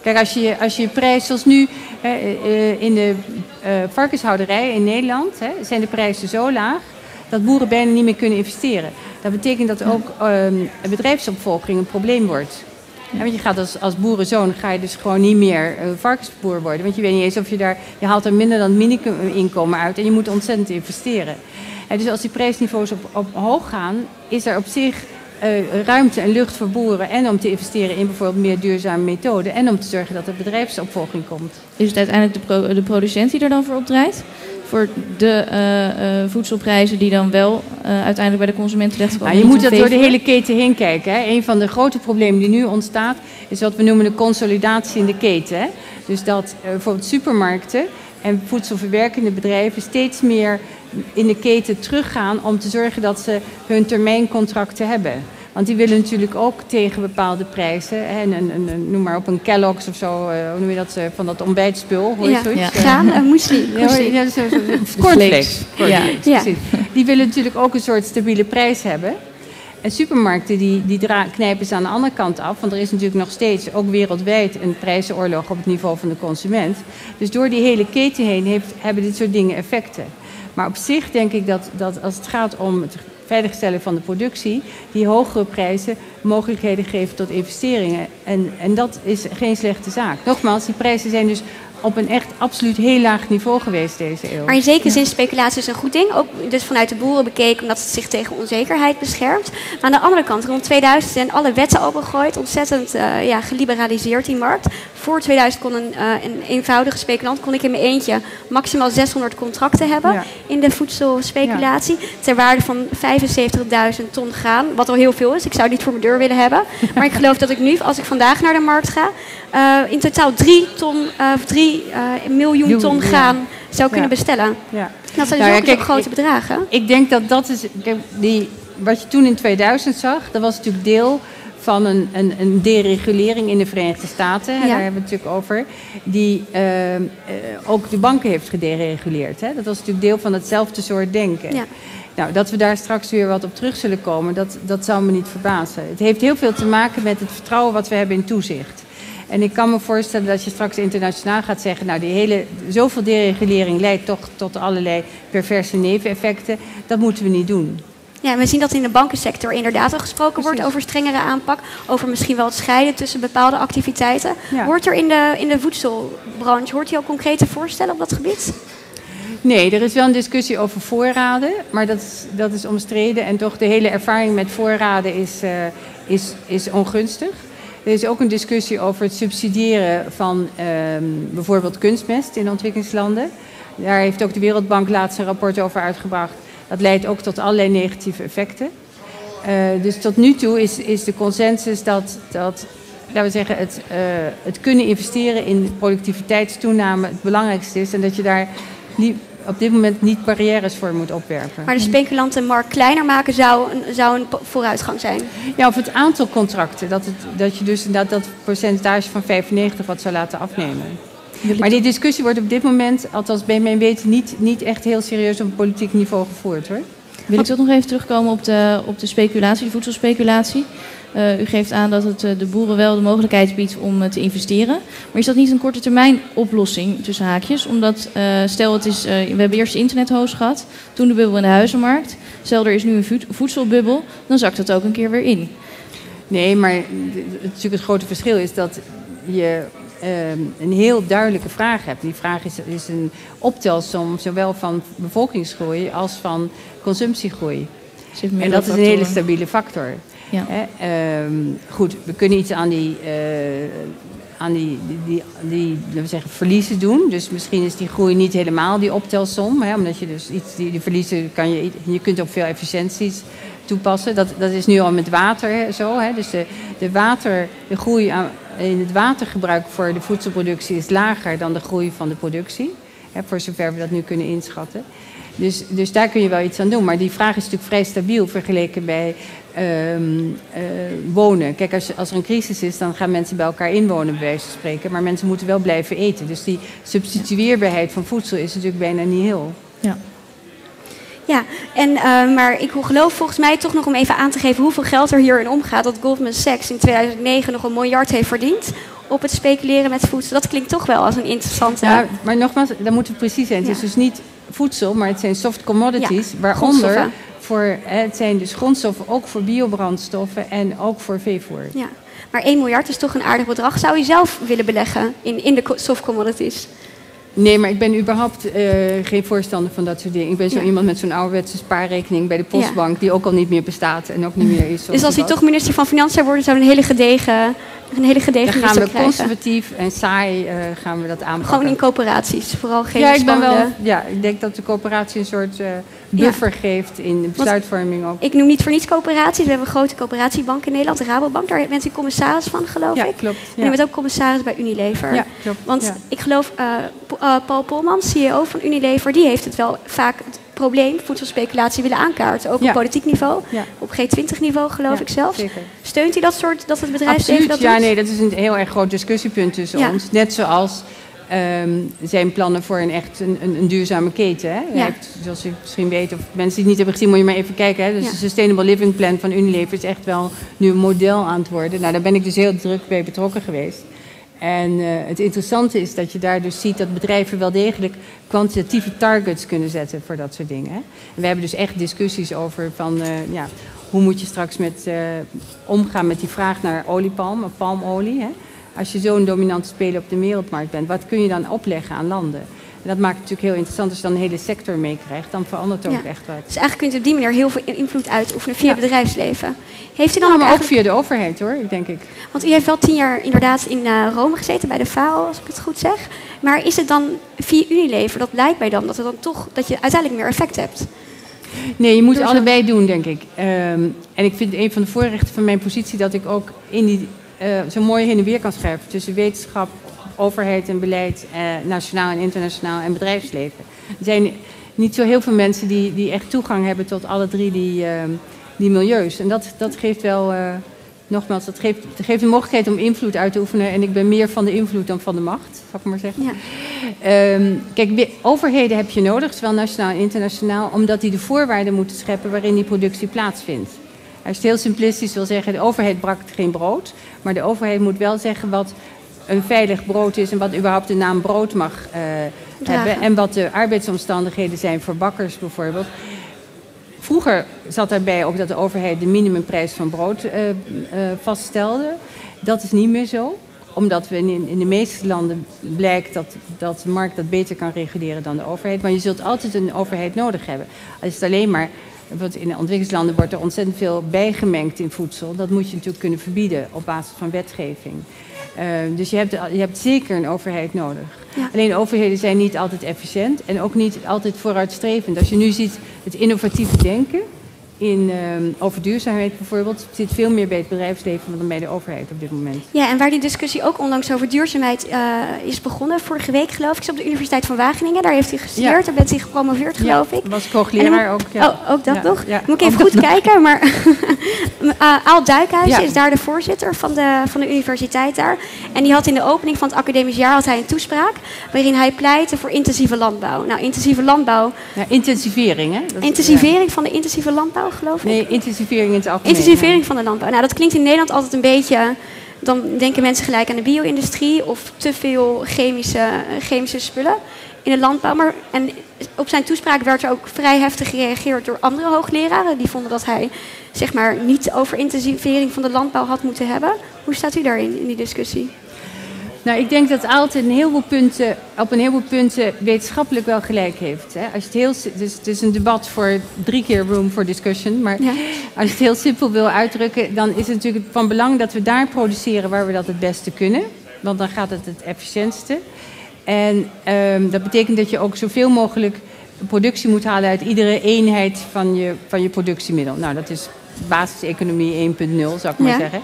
Kijk, als je als je prijs zoals nu hè, eh, in de eh, varkenshouderij in Nederland hè, zijn de prijzen zo laag dat boeren bijna niet meer kunnen investeren. Dat betekent dat ook ehm, bedrijfsopvolging een probleem wordt. Want je gaat als, als boerenzoon ga je dus gewoon niet meer eh, varkensboer worden. Want je weet niet eens of je daar, je haalt er minder dan minimum-inkomen uit en je moet ontzettend investeren. En dus als die prijsniveaus op, op hoog gaan, is er op zich eh, ruimte en lucht voor boeren en om te investeren in bijvoorbeeld meer duurzame methoden en om te zorgen dat er bedrijfsopvolging komt. Is het uiteindelijk de, de producent die er dan voor opdraait? Voor de eh, eh, voedselprijzen die dan wel eh, uiteindelijk bij de consument terechtkomen? Nou, je moet dat door de hele keten heen kijken. Hè. Een van de grote problemen die nu ontstaat, is wat we noemen de consolidatie in de keten. Hè. Dus dat bijvoorbeeld supermarkten en voedselverwerkende bedrijven steeds meer in de keten teruggaan om te zorgen dat ze hun termijncontracten hebben. Want die willen natuurlijk ook tegen bepaalde prijzen. Hè, een, een, een- noem maar op een Kellogg's of zo, eh, hoe noem je dat, eh, van dat ontbijtspul. Hoor je Ja, zoiets? Ja. graan, muesli. Die willen natuurlijk ook een soort stabiele prijs hebben. En supermarkten die, die knijpen ze aan de andere kant af. Want er is natuurlijk nog steeds, ook wereldwijd, een prijzenoorlog op het niveau van de consument. Dus door die hele keten heen heeft, hebben dit soort dingen effecten. Maar op zich denk ik dat, dat als het gaat om het veiligstellen van de productie, die hogere prijzen mogelijkheden geven tot investeringen. En, en dat is geen slechte zaak. Nogmaals, die prijzen zijn dus op een echt absoluut heel laag niveau geweest deze eeuw. Maar in zekere zin is speculatie is een goed ding. Ook dus vanuit de boeren bekeken, omdat het zich tegen onzekerheid beschermt. Maar aan de andere kant, rond 2000 zijn alle wetten opengegooid. Ontzettend eh, ja, geliberaliseerd die markt. Voor 2000 kon een, eh, een eenvoudige speculant, kon ik in mijn eentje maximaal 600 contracten hebben Ja. in de voedselspeculatie. Ter waarde van 75.000 ton graan, wat al heel veel is. Ik zou het niet voor mijn deur willen hebben. Maar ik geloof dat ik nu, als ik vandaag naar de markt ga, eh, in totaal 3 ton, 3 eh, miljoen Miljoen, ton ja. graan zou kunnen bestellen. Ja. Dat zijn Nou dus ook kijk, zo grote ik- bedragen. Ik denk dat dat is. kijk, Die, wat je toen in 2000 zag, dat was natuurlijk deel van een, een, een deregulering in de Verenigde Staten. Ja. Daar hebben we het natuurlijk over. Die eh, eh, ook de banken heeft gedereguleerd. Hè. Dat was natuurlijk deel van hetzelfde soort denken. Ja. Nou, dat we daar straks weer wat op terug zullen komen, dat, dat zou me niet verbazen. Het heeft heel veel te maken met het vertrouwen wat we hebben in toezicht. En ik kan me voorstellen dat je straks internationaal gaat zeggen, nou die hele, zoveel deregulering leidt toch tot allerlei perverse neveneffecten. Dat moeten we niet doen. Ja, we zien dat in de bankensector inderdaad al gesproken wordt over strengere aanpak. Over misschien wel het scheiden tussen bepaalde activiteiten. Ja. Hoort er in de, in de voedselbranche, hoort u al concrete voorstellen op dat gebied? Nee, er is wel een discussie over voorraden, maar dat is, dat is omstreden. En toch de hele ervaring met voorraden is, eh, is, is ongunstig. Er is ook een discussie over het subsidiëren van ehm, bijvoorbeeld kunstmest in ontwikkelingslanden. Daar heeft ook de Wereldbank laatst een rapport over uitgebracht. Dat leidt ook tot allerlei negatieve effecten. Eh, dus tot nu toe is, is de consensus dat, dat laten we zeggen, het, eh, het kunnen investeren in productiviteitstoename het belangrijkste is. En dat je daar op dit moment niet barrières voor moet opwerpen. Maar de speculantenmarkt kleiner maken zou een, zou een vooruitgang zijn. Ja, of het aantal contracten. Dat, het, dat je dus inderdaad dat percentage van 95 wat zou laten afnemen. Maar die discussie wordt op dit moment, althans bij mijn weten, niet, niet echt heel serieus op politiek niveau gevoerd hoor. Wil ik toch nog even terugkomen op de, op de speculatie, de voedselspeculatie. Eh, u geeft aan dat het eh, de boeren wel de mogelijkheid biedt om eh, te investeren. Maar is dat niet een korte termijn oplossing tussen haakjes? Omdat, stel, het is, we hebben eerst de internethoos gehad, toen de bubbel in de huizenmarkt. Stel, er is nu een voed- voedselbubbel, dan zakt het ook een keer weer in. Nee, maar het, natuurlijk het grote verschil is dat je ehm, een heel duidelijke vraag hebt. Die vraag is, is een optelsom zowel van bevolkingsgroei als van consumptiegroei. En dat is een hele stabiele factor. Ja. Ehm, goed, we kunnen iets aan die, eh, aan die, die, die, laten we zeggen, verliezen doen. Dus misschien is die groei niet helemaal die optelsom. Hè, omdat je dus iets, die, verliezen kan je, je kunt ook veel efficiënties toepassen. Dat, dat is nu al met water zo. Hè. Dus de, de, water, de groei aan, in het watergebruik voor de voedselproductie is lager dan de groei van de productie. Hè, voor zover we dat nu kunnen inschatten. Dus, dus daar kun je wel iets aan doen. Maar die vraag is natuurlijk vrij stabiel vergeleken bij wonen. Kijk, als, als er een crisis is, dan gaan mensen bij elkaar inwonen, bij wijze van spreken. Maar mensen moeten wel blijven eten. Dus die substitueerbaarheid van voedsel is natuurlijk bijna niet heel. Ja. Ja, en, eh, maar ik geloof volgens mij toch nog om even aan te geven hoeveel geld er hierin omgaat. Dat Goldman Sachs in 2009 nog een miljard heeft verdiend op het speculeren met voedsel. Dat klinkt toch wel als een interessante. Ja, maar nogmaals, daar moeten we precies zijn. Het is dus niet voedsel, maar het zijn soft commodities. Ja, waaronder grondstoffen. Voor, het zijn dus grondstoffen ook voor biobrandstoffen en ook voor veevoer. Ja, maar 1 miljard is toch een aardig bedrag. Zou je zelf willen beleggen in, in de soft commodities? Nee, maar ik ben überhaupt eh, geen voorstander van dat soort dingen. Ik ben zo Ja. iemand met zo'n ouderwetse spaarrekening bij de postbank, die ook al niet meer bestaat en ook niet meer is. Dus als u was. toch minister van Financiën zou worden, zou een hele gedegen, een hele gedegen Dan gaan we conservatief en saai eh, gaan we dat aanpakken. Gewoon in coöperaties, vooral geen ja, ik ben wel. Ja, ik denk dat de coöperatie een soort eh, buffer geeft in de besluitvorming ook. Ik noem niet voor niets coöperaties. We hebben een grote coöperatiebank in Nederland, de Rabobank. Daar bent u commissaris van, geloof Ja, ik. klopt. En u Ja. bent ook commissaris bij Unilever. Ja, klopt. Want ja. ik geloof, eh, Paul Polman, CEO van Unilever, die heeft het wel vaak probleem voedselspeculatie willen aankaarten. Ook Ja. op politiek niveau, Ja. op G20-niveau geloof Ja, ik zelfs. Zeker. Steunt u dat soort, dat het bedrijfsleven Absoluut, dat ja, doet? nee, dat is een heel erg groot discussiepunt tussen ons. Net zoals ehm, zijn plannen voor een echt een, een, een duurzame keten. Hè? Heeft, zoals u misschien weet, of mensen die het niet hebben gezien, moet je maar even kijken. Hè? Dus de Sustainable Living Plan van Unilever is echt wel nu een model aan het worden. Nou, daar ben ik dus heel druk bij betrokken geweest. En eh, het interessante is dat je daar dus ziet dat bedrijven wel degelijk kwantitatieve targets kunnen zetten voor dat soort dingen. We hebben dus echt discussies over van, eh, ja, hoe moet je straks met, eh, omgaan met die vraag naar oliepalm, palmolie. Hè? Als je zo'n dominante speler op de wereldmarkt bent, wat kun je dan opleggen aan landen? En dat maakt het natuurlijk heel interessant als je dan een hele sector meekrijgt. Dan verandert ook Ja. echt wat. Dus eigenlijk kunt u op die manier heel veel invloed uitoefenen via Ja. het bedrijfsleven. Heeft u dan Nou, ook maar ook via de overheid hoor, denk ik. Want u heeft wel tien jaar inderdaad in eh, Rome gezeten bij de FAO, als ik het goed zeg. Maar is het dan via Unilever, dat lijkt mij dan, dat, het dan toch, dat je uiteindelijk meer effect hebt? Nee, je moet Door zo- allebei doen, denk ik. Ehm, en ik vind een van de voorrechten van mijn positie dat ik ook in die, eh, zo mooi heen en weer kan schuiven tussen wetenschap, overheid en beleid, eh, nationaal en internationaal en bedrijfsleven. Er zijn niet zo heel veel mensen die, die echt toegang hebben tot alle drie die, ehm, die milieus. En dat, dat geeft wel, eh, nogmaals, dat geeft, dat geeft de mogelijkheid om invloed uit te oefenen. En ik ben meer van de invloed dan van de macht, zal ik maar zeggen. Ja. Ehm, kijk, overheden heb je nodig, zowel nationaal en internationaal, omdat die de voorwaarden moeten scheppen waarin die productie plaatsvindt. Als je het heel simplistisch wil zeggen, de overheid bakt geen brood, maar de overheid moet wel zeggen wat een veilig brood is en wat überhaupt de naam brood mag eh, hebben. En wat de arbeidsomstandigheden zijn voor bakkers bijvoorbeeld. Vroeger zat daarbij ook dat de overheid de minimumprijs van brood eh, eh, vaststelde. Dat is niet meer zo omdat we in, in de meeste landen blijkt dat, dat de markt dat beter kan reguleren dan de overheid. Maar je zult altijd een overheid nodig hebben. Als het alleen maar, want in de ontwikkelingslanden wordt er ontzettend veel bijgemengd in voedsel. Dat moet je natuurlijk kunnen verbieden op basis van wetgeving. Eh, dus je hebt, je hebt zeker een overheid nodig. Ja. Alleen overheden zijn niet altijd efficiënt en ook niet altijd vooruitstrevend. Als je nu ziet het innovatieve denken in, ehm, over duurzaamheid bijvoorbeeld, zit veel meer bij het bedrijfsleven dan bij de overheid op dit moment. Ja, en waar die discussie ook onlangs over duurzaamheid eh, is begonnen, vorige week geloof ik, is op de Universiteit van Wageningen. Daar heeft hij gestudeerd, Ja. daar bent hij gepromoveerd geloof ik. was ik hoogleraar ook. Ja. Oh, ook dat Ja, nog? ja, Moet ik even goed nog. kijken, maar uh, Aal Duikhuizen Ja. is daar de voorzitter van de, van de universiteit daar. En die had in de opening van het academisch jaar had hij een toespraak waarin hij pleitte voor intensieve landbouw. Nou, intensieve landbouw, Ja, intensivering, hè? Dat- intensivering van de intensieve landbouw geloof ik? ja. Nee, intensivering in het algemeen. Intensivering van de landbouw. Nou, dat klinkt in Nederland altijd een beetje. Dan denken mensen gelijk aan de bio-industrie of te veel chemische, chemische spullen in de landbouw. Maar, en op zijn toespraak werd er ook vrij heftig gereageerd door andere hoogleraren. Die vonden dat hij zeg maar, niet over intensivering van de landbouw had moeten hebben. Hoe staat u daarin, in die discussie? Nou, ik denk dat altijd een heleboel punten, op een heleboel punten wetenschappelijk wel gelijk heeft. Hè? Als je het, heel, dus, het is een debat voor drie keer room for discussion. Maar Ja. als je het heel simpel wil uitdrukken, dan is het natuurlijk van belang dat we daar produceren waar we dat het beste kunnen. want dan gaat het het efficiëntste. En ehm, dat betekent dat je ook zoveel mogelijk productie moet halen uit iedere eenheid van je, van je productiemiddel. Nou, dat is basiseconomie 1.0, zou ik maar zeggen.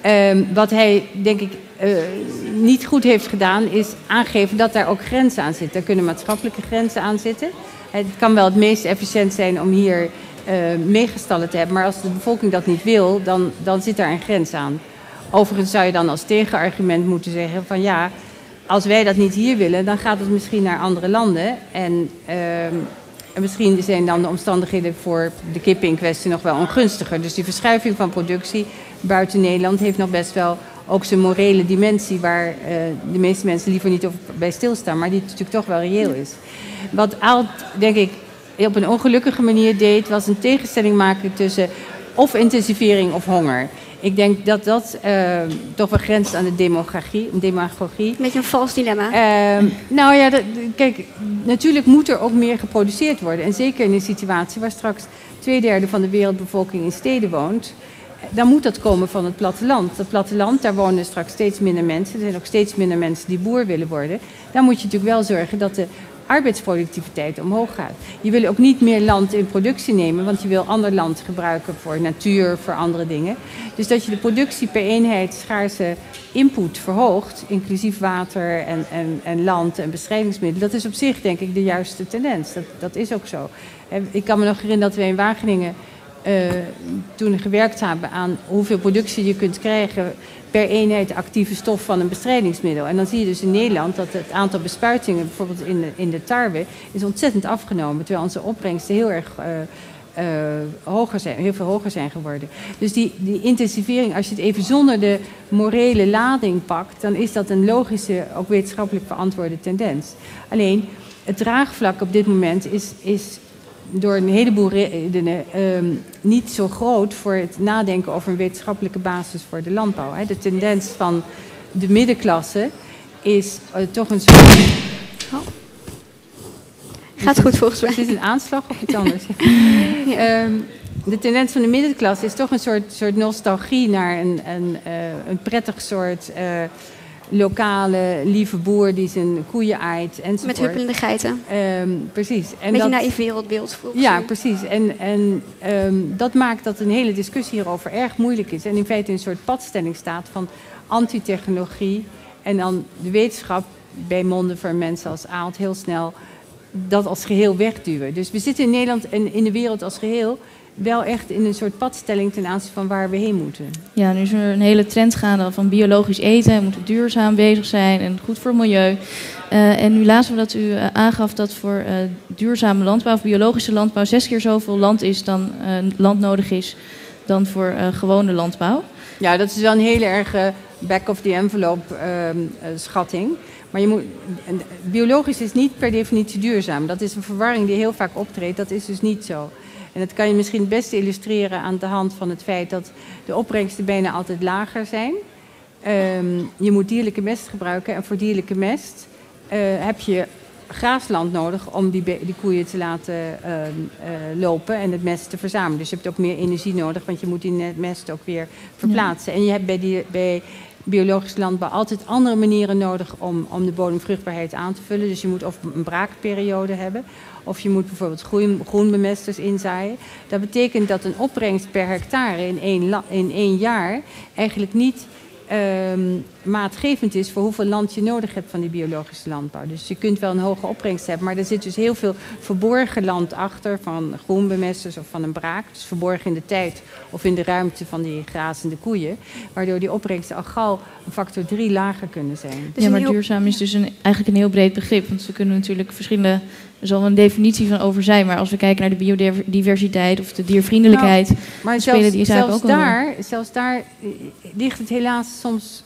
Ehm, wat hij, denk ik, uh, niet goed heeft gedaan, is aangeven dat daar ook grenzen aan zitten. Er kunnen maatschappelijke grenzen aan zitten. Het kan wel het meest efficiënt zijn om hier uh, meegestallen te hebben, maar als de bevolking dat niet wil, dan, dan zit daar een grens aan. Overigens zou je dan als tegenargument moeten zeggen van ja, als wij dat niet hier willen, dan gaat het misschien naar andere landen. En, en misschien zijn dan de omstandigheden voor de kippen in kwestie nog wel ongunstiger. Dus die verschuiving van productie buiten Nederland heeft nog best wel ook zijn morele dimensie, waar uh, de meeste mensen liever niet bij stilstaan, maar die natuurlijk toch wel reëel is. Wat Aalt, denk ik, op een ongelukkige manier deed, was een tegenstelling maken tussen of intensivering of honger. Ik denk dat dat uh, toch wel grenst aan de demagogie. demagogie. Beetje een vals dilemma. Uh, nou ja, dat, kijk, natuurlijk moet er ook meer geproduceerd worden. En zeker in een situatie waar straks twee derde van de wereldbevolking in steden woont. Dan moet dat komen van het platteland. Dat platteland, daar wonen straks steeds minder mensen. Er zijn ook steeds minder mensen die boer willen worden. Dan moet je natuurlijk wel zorgen dat de arbeidsproductiviteit omhoog gaat. Je wil ook niet meer land in productie nemen, want je wil ander land gebruiken voor natuur, voor andere dingen. Dus dat je de productie per eenheid schaarse input verhoogt, inclusief water en, en, en land en bestrijdingsmiddelen, dat is op zich denk ik de juiste tendens. Dat, dat is ook zo. Ik kan me nog herinneren dat we in Wageningen toen gewerkt hebben aan hoeveel productie je kunt krijgen per eenheid actieve stof van een bestrijdingsmiddel. En dan zie je dus in Nederland dat het aantal bespuitingen, bijvoorbeeld in de, in de tarwe, is ontzettend afgenomen. Terwijl onze opbrengsten heel erg uh, uh, hoger zijn, heel veel hoger zijn geworden. Dus die, die intensivering, als je het even zonder de morele lading pakt, dan is dat een logische, ook wetenschappelijk verantwoorde tendens. Alleen het draagvlak op dit moment is, is door een heleboel redenen um, niet zo groot voor het nadenken over een wetenschappelijke basis voor de landbouw. Hè. De tendens van de middenklasse is uh, toch een soort. Oh. Gaat goed volgens mij. Het is een aanslag of iets anders. ja. um, de tendens van de middenklasse is toch een soort, soort nostalgie naar een, een, uh, een prettig soort. Uh, lokale lieve boer die zijn koeien aait enzovoort. Met huppelende geiten. Um, precies. En Beetje dat, naïef wereldbeeld Ja, precies. En, en um, dat maakt dat een hele discussie hierover erg moeilijk is. En in feite een soort padstelling staat van antitechnologie en dan de wetenschap bij monden van mensen als Aalt heel snel dat als geheel wegduwen. Dus we zitten in Nederland en in de wereld als geheel wel echt in een soort padstelling ten aanzien van waar we heen moeten. Ja, nu is er een hele trend gaande van biologisch eten. We moeten duurzaam bezig zijn en goed voor het milieu. Uh, en nu lazen we dat u uh, aangaf dat voor uh, duurzame landbouw of biologische landbouw zes keer zoveel land is dan land nodig is dan voor gewone landbouw. Ja, dat is wel een hele erg back of the envelope ehm, schatting. Maar je moet, biologisch is niet per definitie duurzaam. Dat is een verwarring die heel vaak optreedt. Dat is dus niet zo. En dat kan je misschien het beste illustreren aan de hand van het feit dat de opbrengsten bijna altijd lager zijn. Um, je moet dierlijke mest gebruiken en voor dierlijke mest uh, heb je graasland nodig om die, die koeien te laten uh, uh, lopen en het mest te verzamelen. Dus je hebt ook meer energie nodig, want je moet die mest ook weer verplaatsen. Ja. En je hebt bij, die, bij biologische landbouw altijd andere manieren nodig om, om de bodemvruchtbaarheid aan te vullen. Dus je moet of een braakperiode hebben, of je moet bijvoorbeeld groen, groenbemesters inzaaien. Dat betekent dat een opbrengst per hectare in één, in één jaar eigenlijk niet um, maatgevend is voor hoeveel land je nodig hebt van die biologische landbouw. Dus je kunt wel een hoge opbrengst hebben, maar er zit dus heel veel verborgen land achter van groenbemesters of van een braak. Dus verborgen in de tijd of in de ruimte van die grazende koeien. Waardoor die opbrengsten al gauw een factor drie lager kunnen zijn. Dus ja, maar duurzaam is dus een, eigenlijk een heel breed begrip. Want we kunnen natuurlijk verschillende er zal een definitie van over zijn. Maar als we kijken naar de biodiversiteit of de diervriendelijkheid, nou, maar spelen zelfs, die zelfs ook daar, Zelfs daar eh, ligt het helaas soms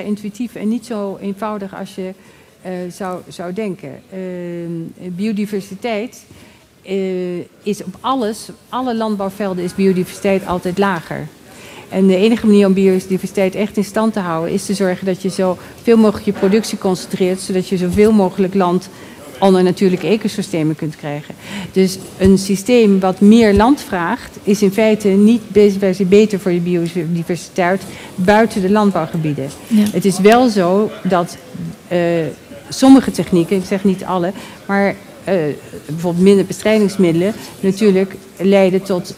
contra-intuïtief en niet zo eenvoudig als je uh, zou, zou denken. Uh, biodiversiteit uh, is op alles, alle landbouwvelden is biodiversiteit altijd lager. En de enige manier om biodiversiteit echt in stand te houden is te zorgen dat je zo veel mogelijk je productie concentreert, zodat je zoveel mogelijk land onder natuurlijke ecosystemen kunt krijgen. Dus een systeem wat meer land vraagt, is in feite niet beter voor je biodiversiteit buiten de landbouwgebieden. Ja. Het is wel zo dat eh, sommige technieken, ik zeg niet alle, maar eh, bijvoorbeeld minder bestrijdingsmiddelen natuurlijk leiden tot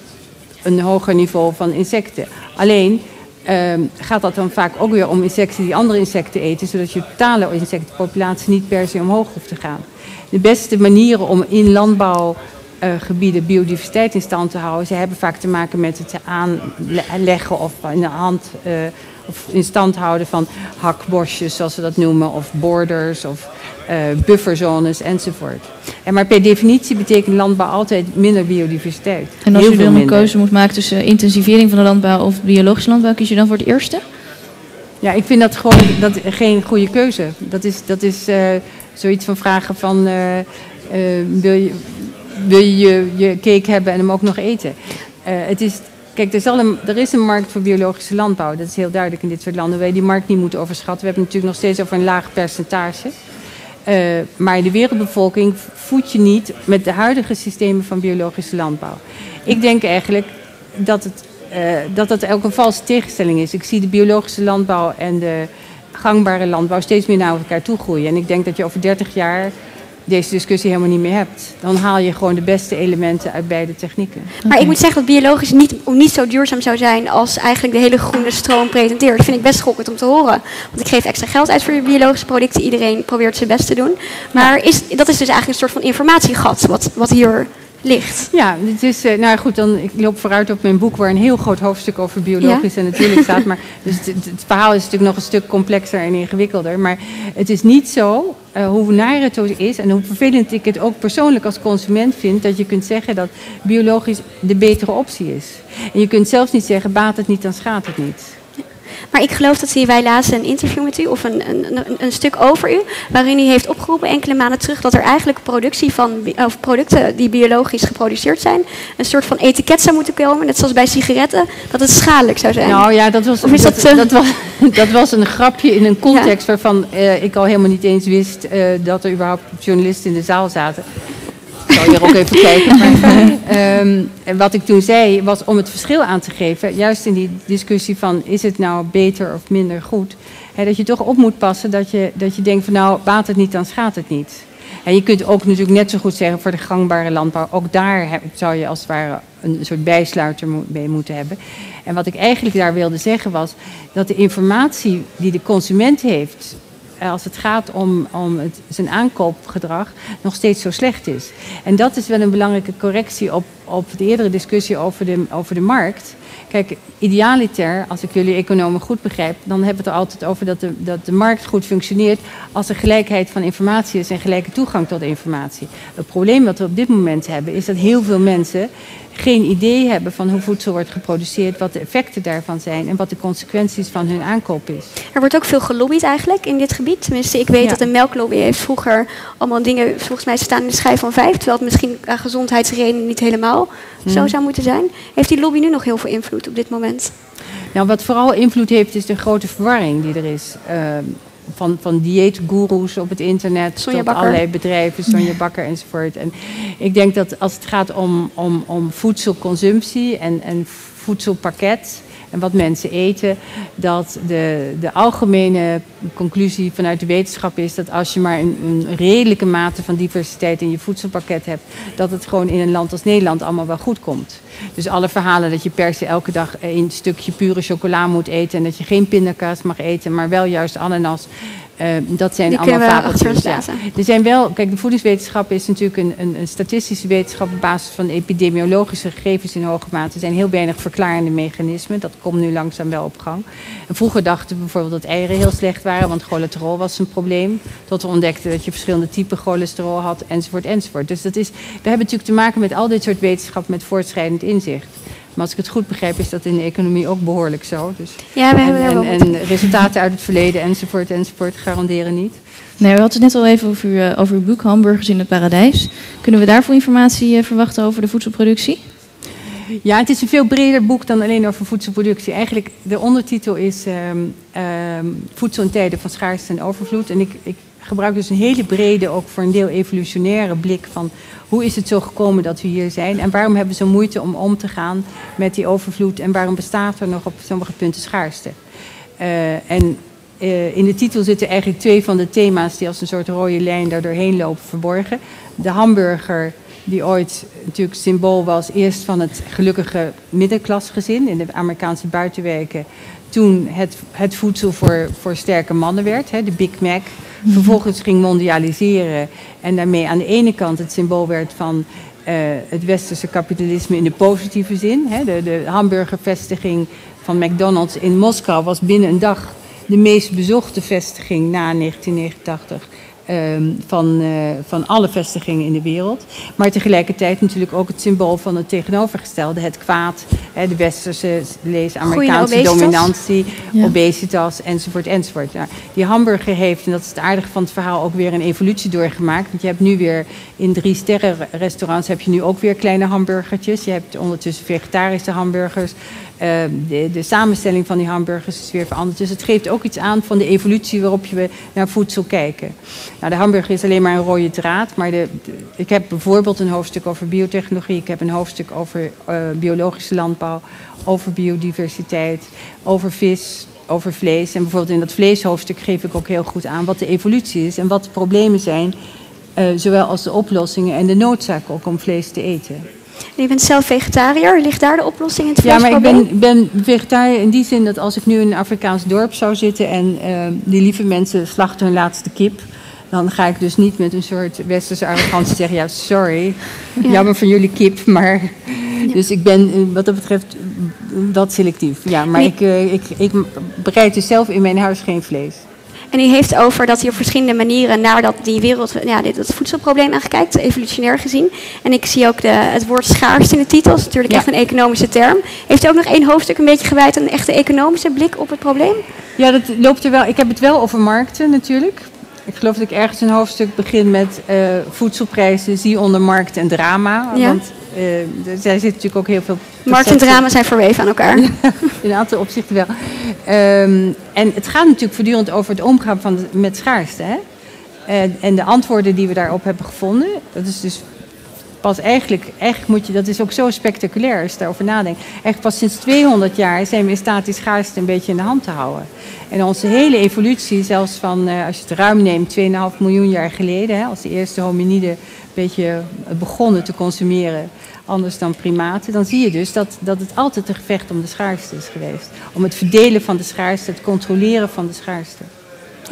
een hoger niveau van insecten. Alleen ehm, gaat dat dan vaak ook weer om insecten die andere insecten eten, zodat je totale insectenpopulatie niet per se omhoog hoeft te gaan. De beste manieren om in landbouwgebieden biodiversiteit in stand te houden, ze hebben vaak te maken met het aanleggen of in de hand eh, of in stand houden van hakbosjes, zoals we dat noemen, of borders of bufferzones enzovoort. En maar per definitie betekent landbouw altijd minder biodiversiteit. En als Heel u dan een keuze moet maken tussen intensivering van de landbouw of biologische landbouw, kies je dan voor het eerste? Ja, ik vind dat gewoon dat, geen goede keuze. Dat is, dat is eh, zoiets van vragen van... eh, eh, wil je, wil je, je je cake hebben en hem ook nog eten? Eh, het is, kijk, er, zal een, er is een markt voor biologische landbouw. Dat is heel duidelijk in dit soort landen. Wij die markt niet moeten overschatten. We hebben het natuurlijk nog steeds over een laag percentage. Eh, maar de wereldbevolking voed je niet met de huidige systemen van biologische landbouw. Ik denk eigenlijk dat het, eh, dat het ook een valse tegenstelling is. Ik zie de biologische landbouw en de gangbare landbouw steeds meer naar elkaar toe groeien. En ik denk dat je over 30 jaar deze discussie helemaal niet meer hebt. Dan haal je gewoon de beste elementen uit beide technieken. Maar ik moet zeggen dat biologisch niet, niet zo duurzaam zou zijn als eigenlijk de hele groene stroom presenteert. Dat vind ik best schokkend om te horen. Want ik geef extra geld uit voor de biologische producten. Iedereen probeert zijn best te doen. Maar is, dat is dus eigenlijk een soort van informatiegat wat, wat hier ligt. Ja, het is, eh, nou goed, dan, ik loop vooruit op mijn boek waar een heel groot hoofdstuk over biologisch en natuurlijk staat. Maar dus het, verhaal is natuurlijk nog een stuk complexer en ingewikkelder. Maar het is niet zo, eh, hoe naar het ook is en hoe vervelend ik het ook persoonlijk als consument vind, dat je kunt zeggen dat biologisch de betere optie is. En je kunt zelfs niet zeggen, baat het niet, dan schaadt het niet. Maar ik geloof dat hij- wij lazen een interview met u, of een, een, een, stuk over u, waarin u heeft opgeroepen enkele maanden terug dat er eigenlijk productie van, bi- of producten die biologisch geproduceerd zijn, een soort van etiket zou moeten komen, net zoals bij sigaretten, dat het schadelijk zou zijn. Nou ja, dat was, dat, dat, eh, dat, was, dat was een grapje in een context waarvan eh, ik al helemaal niet eens wist eh, dat er überhaupt journalisten in de zaal zaten. Ik zal hier ook even kijken. Maar, ehm, en wat ik toen zei was om het verschil aan te geven, juist in die discussie van is het nou beter of minder goed, hè, dat je toch op moet passen dat je, dat je denkt van nou baat het niet, dan schaadt het niet. En je kunt ook natuurlijk net zo goed zeggen voor de gangbare landbouw, ook daar heb- zou je als het ware een soort bijsluiter mee moeten hebben. En wat ik eigenlijk daar wilde zeggen was dat de informatie die de consument heeft als het gaat om, om het, zijn aankoopgedrag nog steeds zo slecht is. En dat is wel een belangrijke correctie op, op de eerdere discussie over de, over de markt. Kijk, idealiter, als ik jullie economen goed begrijp, dan hebben we het er altijd over dat de, dat de markt goed functioneert als er gelijkheid van informatie is en gelijke toegang tot informatie. Het probleem wat we op dit moment hebben, is dat heel veel mensen geen idee hebben van hoe voedsel wordt geproduceerd, wat de effecten daarvan zijn en wat de consequenties van hun aankoop is. Er wordt ook veel gelobbyd eigenlijk in dit gebied. Tenminste, ik weet Ja. dat de melklobby heeft vroeger allemaal dingen volgens mij staan in de schijf van vijf, terwijl het misschien aan gezondheidsredenen niet helemaal Hmm. zo zou moeten zijn. Heeft die lobby nu nog heel veel invloed op dit moment? Nou, wat vooral invloed heeft, is de grote verwarring die er is. Ehm, van, van dieetgoeroes op het internet Sonja tot Bakker. allerlei bedrijven, Sonja Bakker enzovoort. En ik denk dat als het gaat om, om, om voedselconsumptie en, en voedselpakket en wat mensen eten, dat de, de algemene conclusie vanuit de wetenschap is dat als je maar een, redelijke mate van diversiteit in je voedselpakket hebt, dat het gewoon in een land als Nederland allemaal wel goed komt. Dus alle verhalen dat je per se elke dag een stukje pure chocola moet eten en dat je geen pindakaas mag eten, maar wel juist ananas. Eh, dat zijn Die allemaal fabeltjes. Ja. Er zijn wel, kijk, de voedingswetenschap is natuurlijk een, een, een statistische wetenschap op basis van epidemiologische gegevens in hoge mate. Er zijn heel weinig verklarende mechanismen. Dat komt nu langzaam wel op gang. En vroeger dachten we bijvoorbeeld dat eieren heel slecht waren, want cholesterol was een probleem. Tot we ontdekten dat je verschillende typen cholesterol had, enzovoort, enzovoort. Dus dat is, we hebben natuurlijk te maken met al dit soort wetenschap met voortschrijdend inzicht. Maar als ik het goed begrijp, is dat in de economie ook behoorlijk zo. Dus, Ja, we en, hebben en, wat- en resultaten uit het verleden, enzovoort, enzovoort, garanderen niet. Nee, we hadden het net al even over, uw, eh, over uw boek Hamburgers in het Paradijs. Kunnen we daarvoor informatie eh, verwachten over de voedselproductie? Ja, het is een veel breder boek dan alleen over voedselproductie. Eigenlijk, de ondertitel is ehm, ehm, Voedsel in tijden van schaarste en overvloed. En ik, ik gebruikt dus een hele brede, ook voor een deel evolutionaire blik van hoe is het zo gekomen dat we hier zijn en waarom hebben ze moeite om om te gaan met die overvloed en waarom bestaat er nog op sommige punten schaarste. Uh, en uh, in de titel zitten eigenlijk twee van de thema's die als een soort rode lijn daar doorheen lopen verborgen. De hamburger, die ooit natuurlijk symbool was, eerst van het gelukkige middenklasgezin in de Amerikaanse buitenwijken. Toen het, het voedsel voor, voor sterke mannen werd, hè, de Big Mac. Vervolgens ging mondialiseren en daarmee aan de ene kant het symbool werd van uh, het westerse kapitalisme in de positieve zin. Hè. De, de hamburgervestiging van McDonald's in Moskou was binnen een dag de meest bezochte vestiging na 1989. Ehm, van, uh, van alle vestigingen in de wereld. Maar tegelijkertijd natuurlijk ook het symbool van het tegenovergestelde, het kwaad, hè, de westerse, lees Amerikaanse obesitas. dominantie, ja. obesitas enzovoort enzovoort. Nou, die hamburger heeft, en dat is het aardige van het verhaal, ook weer een evolutie doorgemaakt. Want je hebt nu weer in drie sterren restaurants heb je nu ook weer kleine hamburgertjes. Je hebt ondertussen vegetarische hamburgers. Uh, de, de, samenstelling van die hamburgers is weer veranderd. Dus het geeft ook iets aan van de evolutie waarop je naar voedsel kijken. Nou, de hamburger is alleen maar een rode draad. Maar de, ik heb bijvoorbeeld een hoofdstuk over biotechnologie. Ik heb een hoofdstuk over uh, biologische landbouw. Over biodiversiteit. Over vis. Over vlees. En bijvoorbeeld in dat vleeshoofdstuk geef ik ook heel goed aan wat de evolutie is. En wat de problemen zijn. Uh, zowel als de oplossingen en de noodzaak ook om vlees te eten. Je bent zelf vegetariër. Ligt daar de oplossing in het Ja, maar ik ben, ben vegetariër in die zin dat als ik nu in een Afrikaans dorp zou zitten en uh, die lieve mensen slachten hun laatste kip, dan ga ik dus niet met een soort westerse arrogantie zeggen: ja, sorry, ja. jammer voor jullie kip, maar. Ja. Dus ik ben eh, wat dat betreft dat selectief. Ja, maar ik, uh, ik, ik bereid dus zelf in mijn huis geen vlees. En u heeft over dat hij op verschillende manieren naar dat, die wereld, ja, dit, het voedselprobleem aankijkt, evolutionair gezien. En ik zie ook de, het woord schaarste in de titel, dat is natuurlijk ja. echt een economische term. Heeft u ook nog één hoofdstuk een beetje gewijd aan een echte economische blik op het probleem? Ja, dat loopt er wel. Ik heb het wel over markten natuurlijk. Ik geloof dat ik ergens een hoofdstuk begin met uh, voedselprijzen, zie onder markt en drama. Ja. Want uh, zij zit natuurlijk ook heel veel. Markt en drama zijn verweven aan elkaar. in een aantal opzichten wel. Um, en het gaat natuurlijk voortdurend over het omgaan van de, met schaarste. Hè? En, en de antwoorden die we daarop hebben gevonden, dat is dus pas eigenlijk, eigenlijk moet je, dat is ook zo spectaculair als je daarover nadenkt. Echt pas sinds 200 jaar zijn we in staat die schaarste een beetje in de hand te houden. En onze hele evolutie, zelfs van, uh, als je het ruim neemt, 2,5 miljoen jaar geleden, als de eerste hominiden een beetje begonnen te consumeren, anders dan primaten, dan zie je dus dat, dat het altijd een gevecht om de schaarste is geweest. Om het verdelen van de schaarste, het controleren van de schaarste.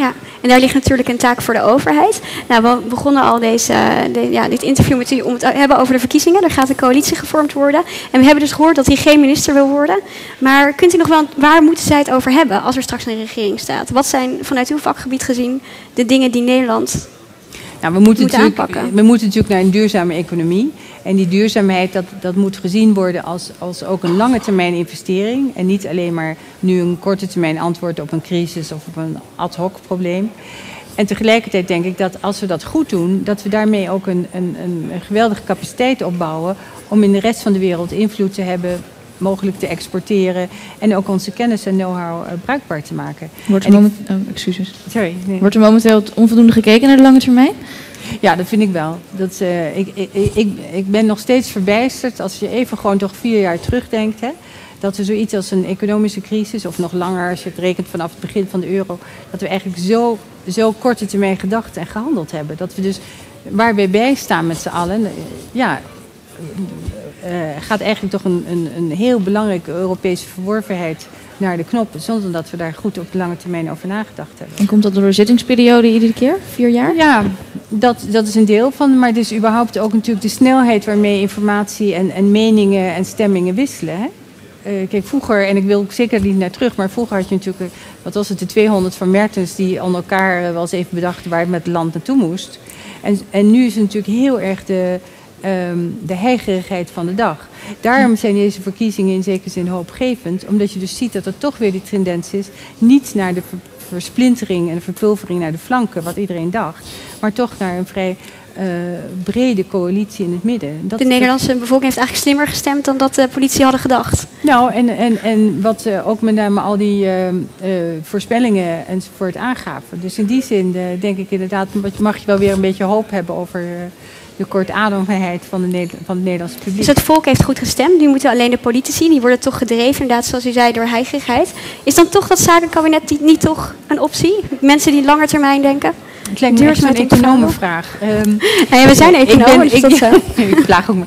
Ja, en daar ligt natuurlijk een taak voor de overheid. Nou, we begonnen al deze, de, ja, dit interview met u om het te hebben over de verkiezingen. Er gaat een coalitie gevormd worden. En we hebben dus gehoord dat hij geen minister wil worden. Maar kunt u nog wel, waar moeten zij het over hebben als er straks een regering staat? Wat zijn vanuit uw vakgebied gezien de dingen die Nederland nou, we moeten, moeten aanpakken? We moeten natuurlijk naar een duurzame economie. En die duurzaamheid, dat, dat moet gezien worden als, als ook een lange termijn investering. En niet alleen maar nu een korte termijn antwoord op een crisis of op een ad hoc probleem. En tegelijkertijd denk ik dat als we dat goed doen, dat we daarmee ook een, een, een geweldige capaciteit opbouwen om in de rest van de wereld invloed te hebben, mogelijk te exporteren en ook onze kennis en know-how uh, bruikbaar te maken. Wordt er, moment, oh, excuses. Sorry, nee. Wordt er momenteel onvoldoende gekeken naar de lange termijn? Ja, dat vind ik wel. Dat, uh, ik, ik, ik, ik ben nog steeds verbijsterd als je even gewoon toch vier jaar terugdenkt. Hè, dat we zoiets als een economische crisis, of nog langer als je het rekent vanaf het begin van de euro, dat we eigenlijk zo, zo korte termijn gedacht en gehandeld hebben. Dat we dus waar we bij staan met z'n allen, ja, uh, gaat eigenlijk toch een, een, een heel belangrijke Europese verworvenheid naar de knop, zonder dat we daar goed op de lange termijn over nagedacht hebben. En komt dat door de zittingsperiode iedere keer, vier jaar? Ja, dat, dat is een deel van, maar het is überhaupt ook natuurlijk de snelheid waarmee informatie en, en meningen en stemmingen wisselen. Hè? Uh, kijk, vroeger, en ik wil zeker niet naar terug, maar vroeger had je natuurlijk, wat was het, de 200 van Mertens die aan elkaar wel eens even bedachten waar het met het land naartoe moest. En, en nu is het natuurlijk heel erg de, um, de heigerigheid van de dag. Daarom zijn deze verkiezingen in zekere zin hoopgevend, omdat je dus ziet dat er toch weer die tendens is niet naar de versplintering en verpulvering naar de flanken, wat iedereen dacht. Maar toch naar een vrij uh, brede coalitie in het midden. Dat, de Nederlandse bevolking heeft eigenlijk slimmer gestemd dan dat de politie hadden gedacht. Nou, en, en, en wat uh, ook met name al die uh, voorspellingen enzovoort aangaven. Dus in die zin denk ik inderdaad, mag je wel weer een beetje hoop hebben over de kortademigheid van, de van het Nederlandse publiek. Dus het volk heeft goed gestemd. Nu moeten alleen de politici, die worden toch gedreven, inderdaad, zoals u zei, door heigerigheid. Is dan toch dat zakenkabinet niet, niet toch een optie? Mensen die langer termijn denken? Het lijkt me echt een economenvraag. Um, ja, we zijn economen, ik ben, dus dat ik, ik, plaag ook me.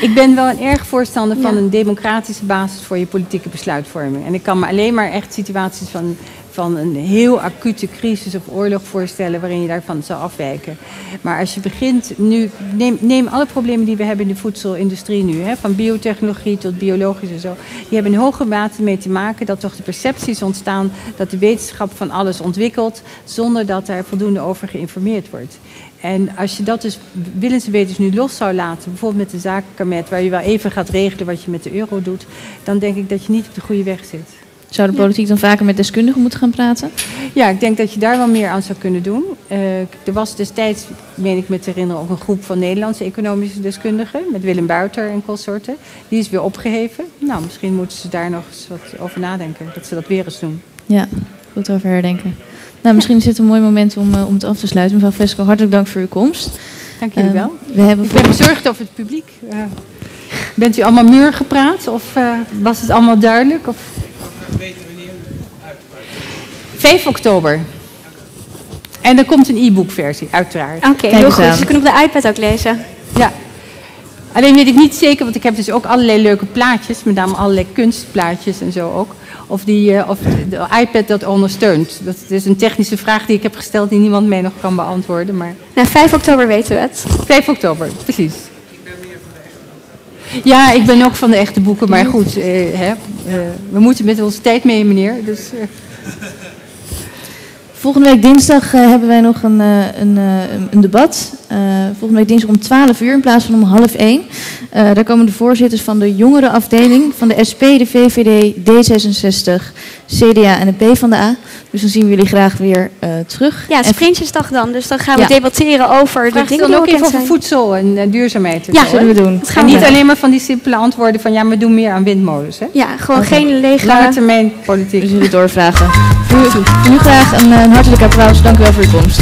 ik ben wel een erg voorstander van een democratische basis voor je politieke besluitvorming. En ik kan me alleen maar echt situaties van van een heel acute crisis of oorlog voorstellen waarin je daarvan zou afwijken. Maar als je begint nu, neem, neem alle problemen die we hebben in de voedselindustrie nu, hè, van biotechnologie tot biologisch en zo, die hebben in hoge mate mee te maken dat toch de percepties ontstaan dat de wetenschap van alles ontwikkelt zonder dat daar voldoende over geïnformeerd wordt. En als je dat dus willens en wetens nu los zou laten, bijvoorbeeld met de zakenkamet, waar je wel even gaat regelen wat je met de euro doet, dan denk ik dat je niet op de goede weg zit. Zou de politiek dan vaker met deskundigen moeten gaan praten? Ja, ik denk dat je daar wel meer aan zou kunnen doen. Uh, er was destijds, meen ik me te herinneren, ook een groep van Nederlandse economische deskundigen. Met Willem Buiter en consorten. Die is weer opgeheven. Nou, misschien moeten ze daar nog eens wat over nadenken. Dat ze dat weer eens doen. Ja, goed over herdenken. Nou, misschien is dit een mooi moment om, uh, om het af te sluiten. Mevrouw Vesco, hartelijk dank voor uw komst. Dank jullie uh, wel. We hebben ik ben bezorgd over het publiek. bent u allemaal muur gepraat? Of was het allemaal duidelijk? Of... 5 oktober. En er komt een e-book versie, uiteraard. Oké, okay, heel goed. Dus kunnen op de iPad ook lezen. Ja. Alleen weet ik niet zeker, want ik heb dus ook allerlei leuke plaatjes, met name allerlei kunstplaatjes en zo ook. Of, die, uh, of de iPad dat ondersteunt. Dat is een technische vraag die ik heb gesteld die niemand mij nog kan beantwoorden. Maar... Nou, 5 oktober weten we het. 5 oktober, precies. Ja, ik ben ook van de echte boeken, maar goed, eh, hè, uh, we moeten met onze tijd mee, meneer. Dus, uh. Volgende week dinsdag uh, hebben wij nog een, een, een debat. volgende week dinsdag om 12 uur in plaats van om half 1. daar komen de voorzitters van de jongerenafdeling van de SP, de VVD, D66, CDA en de PvdA. Dus dan zien we jullie graag weer uh, terug. Ja, het is Prinsjesdag dan. Dus dan gaan we ja. debatteren over Vraag de dingen dan ook even over voedsel en uh, duurzaamheid. Ja, zullen we doen. en niet alleen maar van die simpele antwoorden van ja, we doen meer aan windmolens. Hè? Ja, gewoon okay. geen lege... Lange termijn politiek. We zullen doorvragen. Voor, voor nu graag een, een hartelijk applaus. Dank u wel voor uw komst.